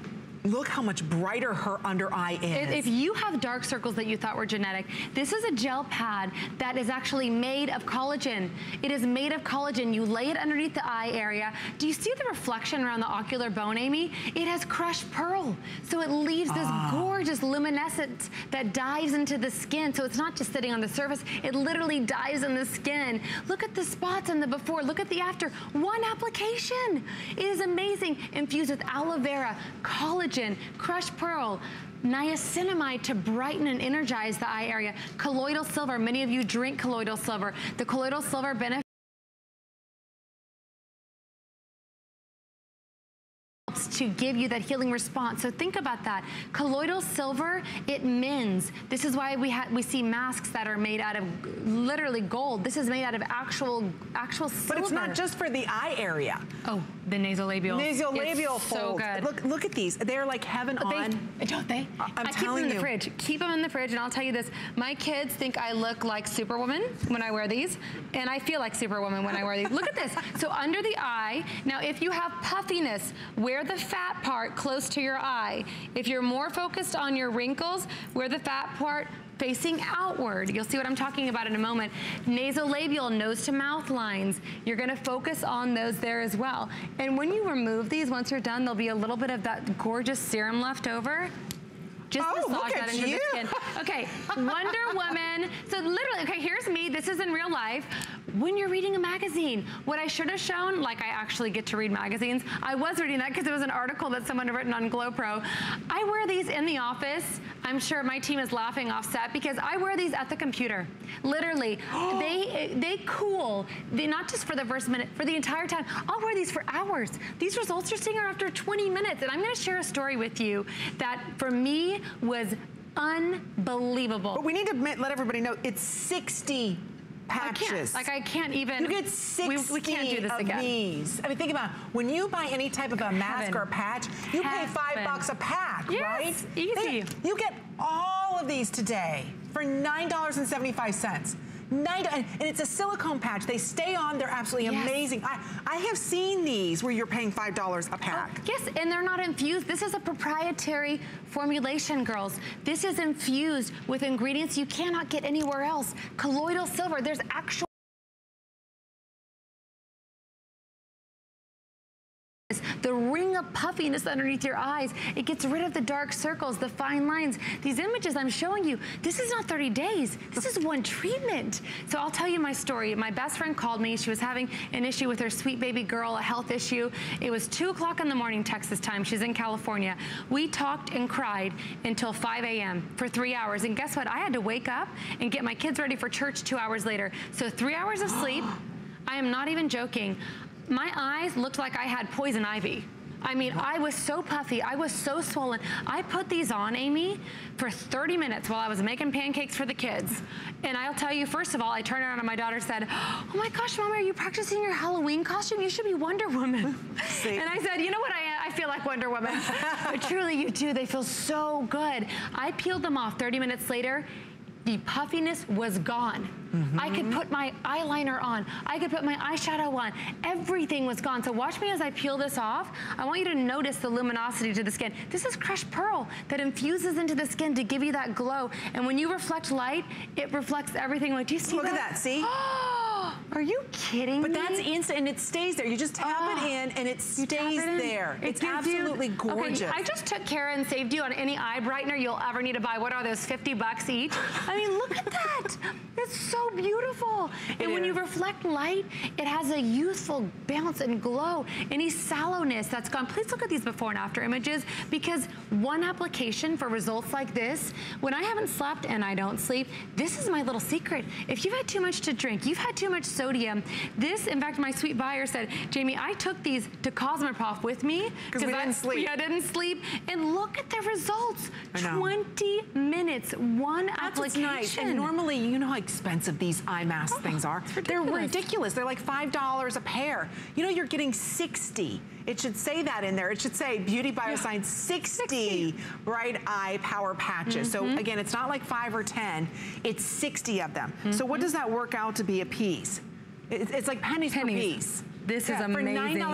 Look how much brighter her under eye is. If you have dark circles that you thought were genetic, this is a gel pad that is actually made of collagen. It is made of collagen. You lay it underneath the eye area. Do you see the reflection around the ocular bone, Amy? It has crushed pearl. So it leaves this ah. gorgeous luminescence that dives into the skin. So it's not just sitting on the surface, it literally dives in the skin. Look at the spots in the before, look at the after. One application. It is amazing. Infused with aloe vera, collagen, collagen, crushed pearl, niacinamide to brighten and energize the eye area. Colloidal silver, many of you drink colloidal silver. The colloidal silver benefit to give you that healing response. So think about that. Colloidal silver, it mends. This is why we we see masks that are made out of literally gold. This is made out of actual actual silver. But it's not just for the eye area. Oh, the nasolabial. Nasolabial it's folds. So good. Look, look at these. They're like heaven oh, they, on. Don't they? I'm I keep them in you. the fridge. Keep them in the fridge, and I'll tell you this: my kids think I look like Superwoman when I wear these, and I feel like Superwoman when I wear these. Look at this. So under the eye. Now, if you have puffiness, wear the fat part close to your eye. If you're more focused on your wrinkles, wear the fat part facing outward. You'll see what I'm talking about in a moment. Nasolabial, nose to mouth lines. You're gonna focus on those there as well. And when you remove these, once you're done, there'll be a little bit of that gorgeous serum left over. Just Oh, massage that into you. the skin. Okay, Wonder Woman. So literally, okay, here's me. This is in real life. When you're reading a magazine, what I should have shown, like I actually get to read magazines. I was reading that because it was an article that someone had written on GlowPro. I wear these in the office. I'm sure my team is laughing offset because I wear these at the computer. Literally, *gasps* they they cool. They not just for the first minute, for the entire time. I'll wear these for hours. These results you're seeing are after 20 minutes, and I'm going to share a story with you that for me was unbelievable. But we need to let everybody know it's 60 I can't. Like I can't even. You get 60 we, we can't do this of again. these. I mean, think about it. when you buy any type of a mask Heaven. or a patch, you pay five bucks a pack, Yes, right? easy. Think- You get all of these today for $9.75. Nine, and it's a silicone patch. They stay on. They're absolutely Yes. amazing. I, I have seen these where you're paying $5 a oh, pack. Yes, and they're not infused. This is a proprietary formulation, girls. This is infused with ingredients you cannot get anywhere else. Colloidal silver, there's actual the ring of puffiness underneath your eyes. It gets rid of the dark circles, the fine lines. These images I'm showing you, this is not 30 days. This is one treatment. So I'll tell you my story. My best friend called me. She was having an issue with her sweet baby girl, a health issue. It was 2 o'clock in the morning, Texas time. She's in California. We talked and cried until 5 a.m. for three hours. And guess what? I had to wake up and get my kids ready for church two hours later. So three hours of sleep. *gasps* I am not even joking. My eyes looked like I had poison ivy. I mean, I was so puffy. I was so swollen. I put these on, Amy, for 30 minutes while I was making pancakes for the kids. And I'll tell you, first of all, I turned around and my daughter said, oh my gosh, Mama, are you practicing your Halloween costume? You should be Wonder Woman. *laughs* See? And I said, you know what, I, I feel like Wonder Woman. *laughs* but truly, you do. They feel so good. I peeled them off 30 minutes later. The puffiness was gone. I could mm-hmm. put my eyeliner on. I could put my eyeshadow on. Everything was gone. So watch me as I peel this off. I want you to notice the luminosity to the skin. This is crushed pearl that infuses into the skin to give you that glow. And when you reflect light, it reflects everything. Like, do you see Look at that? that, see? *gasps* *gasps* Oh, Are you kidding But me? But that's instant and it stays there. You just tap Oh. it ah. in and it stays it there. it it's gives you- absolutely gorgeous. Okay, I just took care and saved you on any eye brightener you'll ever need to buy. What are those, 50 bucks each? I mean, look at that. It's so beautiful. and when you reflect light, it has a youthful bounce and glow. Any sallowness that's gone. Please look at these before and after images because one application for results like this, when I haven't slept and I don't sleep, this is my little secret. If you've had too much to drink, you've had too much sodium, this, in fact, my sweet buyer said, Jamie, I took these to Cosmoprof with me 'Cause we I, didn't sleep. Yeah, I didn't sleep. And look at the results. I know. 20 minutes, one That's application. nice. And normally, you know how expensive these eye mask Oh, things are. it's They're ridiculous. ridiculous. They're like $5 a pair. You know, you're getting 60. It should say that in there. It should say Beauty Bioscience 60 bright eye power patches. Mm-hmm. So again, it's not like five or 10, it's 60 of them. So Mm-hmm. what does that work out to be a piece? It- It's like pennies, per Pennies. piece. This is amazing. For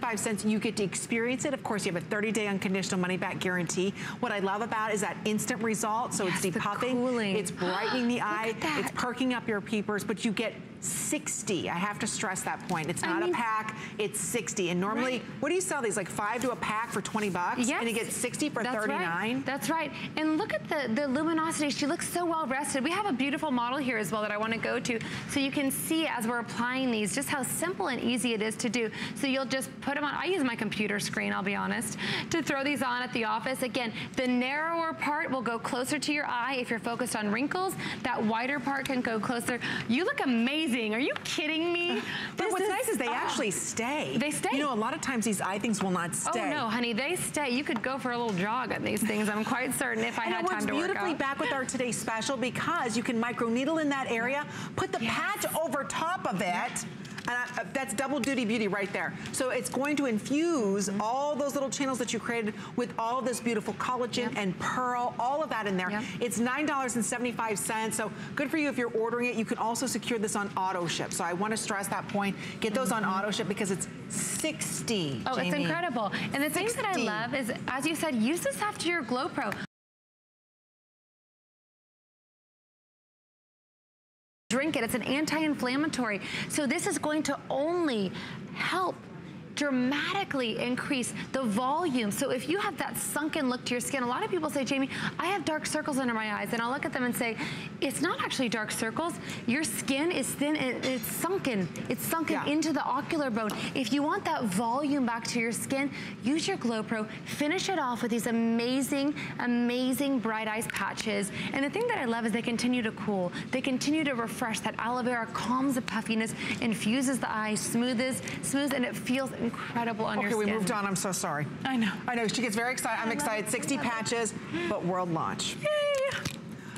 $9.75, you get to experience it. Of course, you have a 30-day unconditional money-back guarantee. What I love about it is that instant result. So Yes, it's the depuffing, cooling. it's brightening the *gasps* eye, it's perking up your peepers, but you get 60. I have to stress that point. It's I not mean- a pack, it's 60. And normally, Right. what do you sell these? Like five to a pack for 20 bucks? Yes. And you get 60 for That's 39? Right. That's right. And look at the, the luminosity. She looks so well rested. We have a beautiful model here as well that I want to go to so you can see as we're applying these just how simple and easy it is to do. So you'll just put them on. I use my computer screen, I'll be honest, to throw these on at the office. Again, the narrower part will go closer to your eye if you're focused on wrinkles. That wider part can go closer. You look amazing. Are you kidding me? *laughs* But what's is, nice is they oh, actually stay. They stay. You know, a lot of times these eye things will not oh, stay. Oh no, honey, they stay. You could go for a little jog on these things. I'm quite certain if I and had time to work out. beautifully back with our today's special because you can micro needle in that area, put the yes. patch over top of it, and I, uh, that's double duty beauty right there. So it's going to infuse mm -hmm. all those little channels that you created with all this beautiful collagen yep. and pearl, all of that in there. Yep. It's $9.75. So good for you if you're ordering it. You can also secure this on auto ship. So I want to stress that point. Get those mm -hmm. on auto ship because it's 60. Oh, Jamie. it's incredible. And the 60. things that I love is, as you said, use this after your Glow Pro. Drink it. It's an anti-inflammatory. So this is going to only help dramatically increase the volume. So if you have that sunken look to your skin, a lot of people say, Jamie, I have dark circles under my eyes. And I'll look at them and say, it's not actually dark circles. Your skin is thin, and it's sunken. It's sunken yeah. into the ocular bone. If you want that volume back to your skin, use your Glow Pro. Finish it off with these amazing, amazing Bright Eyes patches. And the thing that I love is they continue to cool. They continue to refresh. That aloe vera calms the puffiness, infuses the eye, smooths, smooths, and it feels incredible on okay, your skin. Okay, we moved on. I'm so sorry. I know. I know. She gets very excited. I'm excited. 60 patches, but world launch. Yay!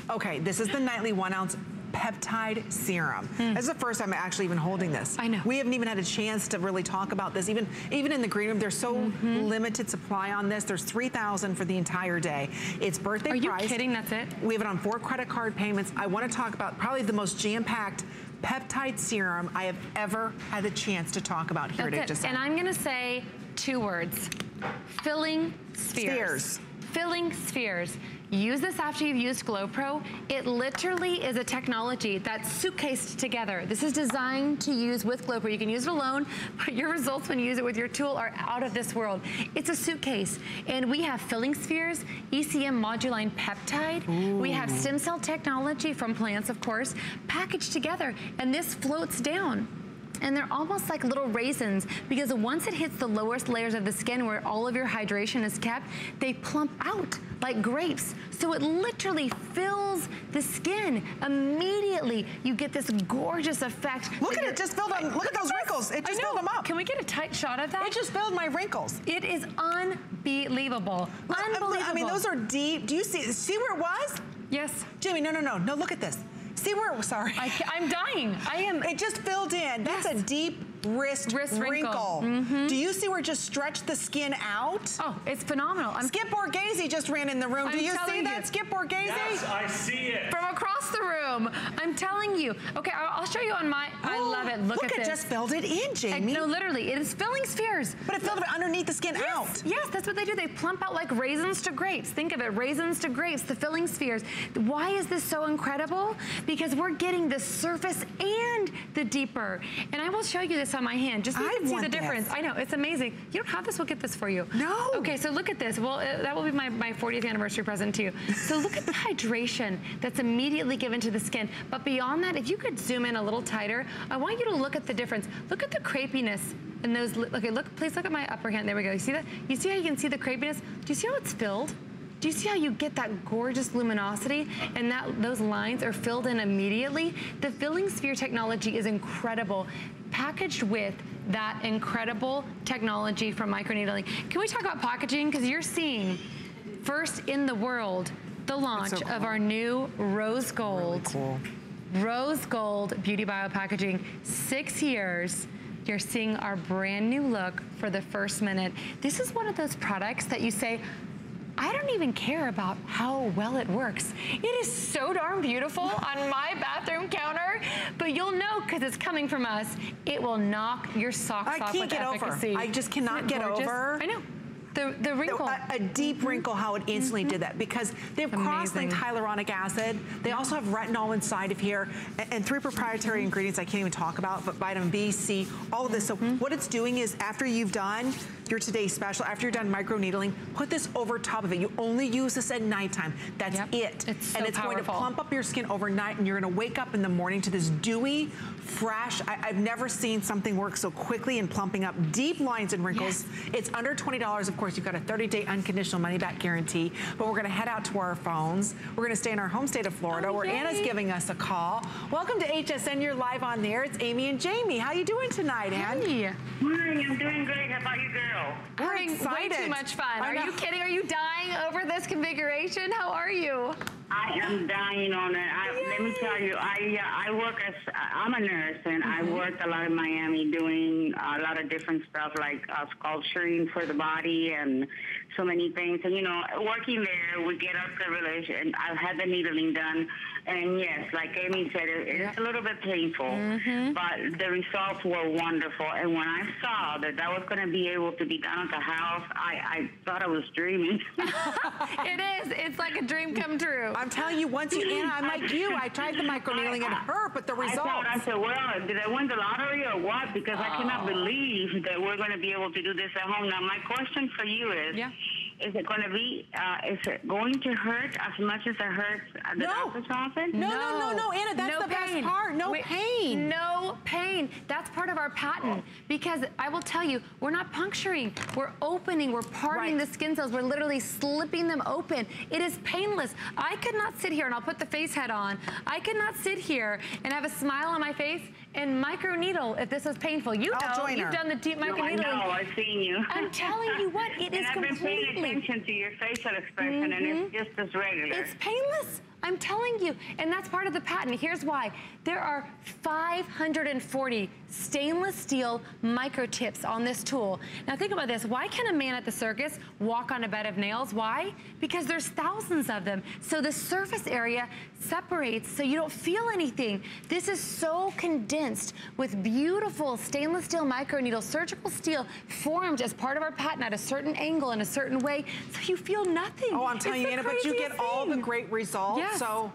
Okay, this is the nightly one ounce peptide serum. Mm. This is the first time I'm actually even holding this. I know. We haven't even had a chance to really talk about this. Even even in the green room, there's so mm -hmm. limited supply on this. There's 3,000 for the entire day. It's birthday Are price. Are you kidding? That's it? We have it on four credit card payments. I want to talk about probably the most jam-packed peptide serum I have ever had the chance to talk about here That's at it. And I'm gonna say two words. Filling spheres. Spheres. Filling spheres. Use this after you've used GlowPro. It literally is a technology that's suitcased together. This is designed to use with GlowPro. You can use it alone, but your results when you use it with your tool are out of this world. It's a suitcase, and we have filling spheres, ECM Moduline Peptide. Ooh. We have stem cell technology from plants, of course, packaged together, and this floats down and they're almost like little raisins because once it hits the lowest layers of the skin where all of your hydration is kept, they plump out like grapes. So it literally fills the skin. Immediately, you get this gorgeous effect. Look at it, just filled them. Look at those wrinkles. It just filled them up. Can we get a tight shot of that? It just filled my wrinkles. It is unbelievable. Unbelievable. I mean, those are deep. Do you see, see where it was? Yes. Jimmy, no, no, no. No, look at this. See where, sorry. I, am dying. I am. It just filled in. That's yes. a deep wrist, wrist wrinkle. wrinkle. Mm -hmm. Do you see where it just stretched the skin out? Oh, it's phenomenal. I'm Skip Borghese just ran in the room. I'm Do you see that, Skip Borghese? Yes, I see it. From across the room. I'm telling you. Okay, I'll, I'll show you on my, oh, I love it. Look, look at it this. just filled it in, Jamie. I, no, literally, it is filling spheres. But it filled it underneath the skin yes, out. Yes, that's what they do. They plump out like raisins to grapes. Think of it, raisins to grapes, the filling spheres. Why is this so incredible? Because we're getting the surface and the deeper. And I will show you this on my hand, just so you can see the difference. This. I know, it's amazing. You don't have this, we'll get this for you. No. Okay, so look at this. Well, uh, that will be my, my 40th anniversary present to you. So look at the *laughs* hydration that's immediately given to the skin. But beyond that, if you could zoom in a little tighter, I want you to look at the difference. Look at the crepiness and those, okay, look, please look at my upper hand. There we go. You see that? You see how you can see the crepiness? Do you see how it's filled? Do you see how you get that gorgeous luminosity and that those lines are filled in immediately? The filling sphere technology is incredible, packaged with that incredible technology from microneedling. Can we talk about packaging? Because you're seeing first in the world the launch so cool. of our new rose gold. Really cool. Rose gold beauty bio packaging, six years you're seeing our brand new look for the first minute. This is one of those products that you say, I don't even care about how well it works. It is so darn beautiful on my bathroom counter, but you'll know because it's coming from us, it will knock your socks I off with efficacy. Over. I just cannot get gorgeous? over. I know. The, the wrinkle. A, a deep mm -hmm. wrinkle, how it instantly mm -hmm. did that. Because they have cross-linked hyaluronic acid. They also have retinol inside of here. And, and three proprietary ingredients I can't even talk about, but vitamin B, C, all of this. So mm -hmm. what it's doing is after you've done your today's special, after you're done micro needling, put this over top of it. You only use this at nighttime. That's Yep. it. It's so and it's going to plump up your skin overnight and you're gonna wake up in the morning to this dewy, fresh, I, have never seen something work so quickly in plumping up deep lines and wrinkles. It's under $20. Of course, you've got a 30-day unconditional money-back guarantee, but we're gonna head out to our phones. We're gonna stay in our home state of Florida Oh, where yay. Anna's giving us a call. Welcome to HSN, you're live on there. It's Amy and Jamie. How you doing tonight, Ann? Hey. Hi, I'm doing great. How about you, girl? We're Having way excited. too much fun. Are you kidding? Are you dying over this configuration? How are you? I am dying on it. I, let me tell you, I uh, I work as I'm a nurse, and I worked a lot in Miami doing a lot of different stuff like uh, sculpturing for the body and so many things. And you know, working there, we get our privilege, and I've had the needling done. And yes, like Amy said, it, it's a little bit painful, mm-hmm. but the results were wonderful. And when I saw that that was going to be able to be done at the house, I, I thought I was dreaming. *laughs* it is. It's like a dream come true. I'm telling you, once you, Anna, I'm like you. I tried the micro needling and it hurt, but the results. I results. thought, I said, well, did I win the lottery or what? Because I cannot oh. believe that we're going to be able to do this at home. Now, my question for you is, Yeah. Is it going to be, uh, is it going to hurt as much as it hurts at the No. doctor's office? No, no, no, no, Anna, that's No the best part. No Wait, pain. No pain. That's part of our patent. Because I will tell you, we're not puncturing. We're opening. We're parting Right. the skin cells. We're literally slipping them open. It is painless. I could not sit here, and I'll put the face head on. I could not sit here and have a smile on my face and micro needle if this is painful. You I'll know, join you've her. done the deep No, micro I needling. know. I've seen you. *laughs* I'm telling you what, it and is I've been paying attention to your facial expression, and it's mm-hmm. just as regular. It's painless. I'm telling you. And that's part of the patent. Here's why. There are 540 stainless steel micro tips on this tool. Now think about this. Why can a man at the circus walk on a bed of nails? Why? Because there's thousands of them. So the surface area separates so you don't feel anything. This is so condensed with beautiful stainless steel micro needle, surgical steel formed as part of our patent at a certain angle in a certain way so you feel nothing. Oh, I'm telling It's you, Anna, but you get craziest all the great results. Yes. So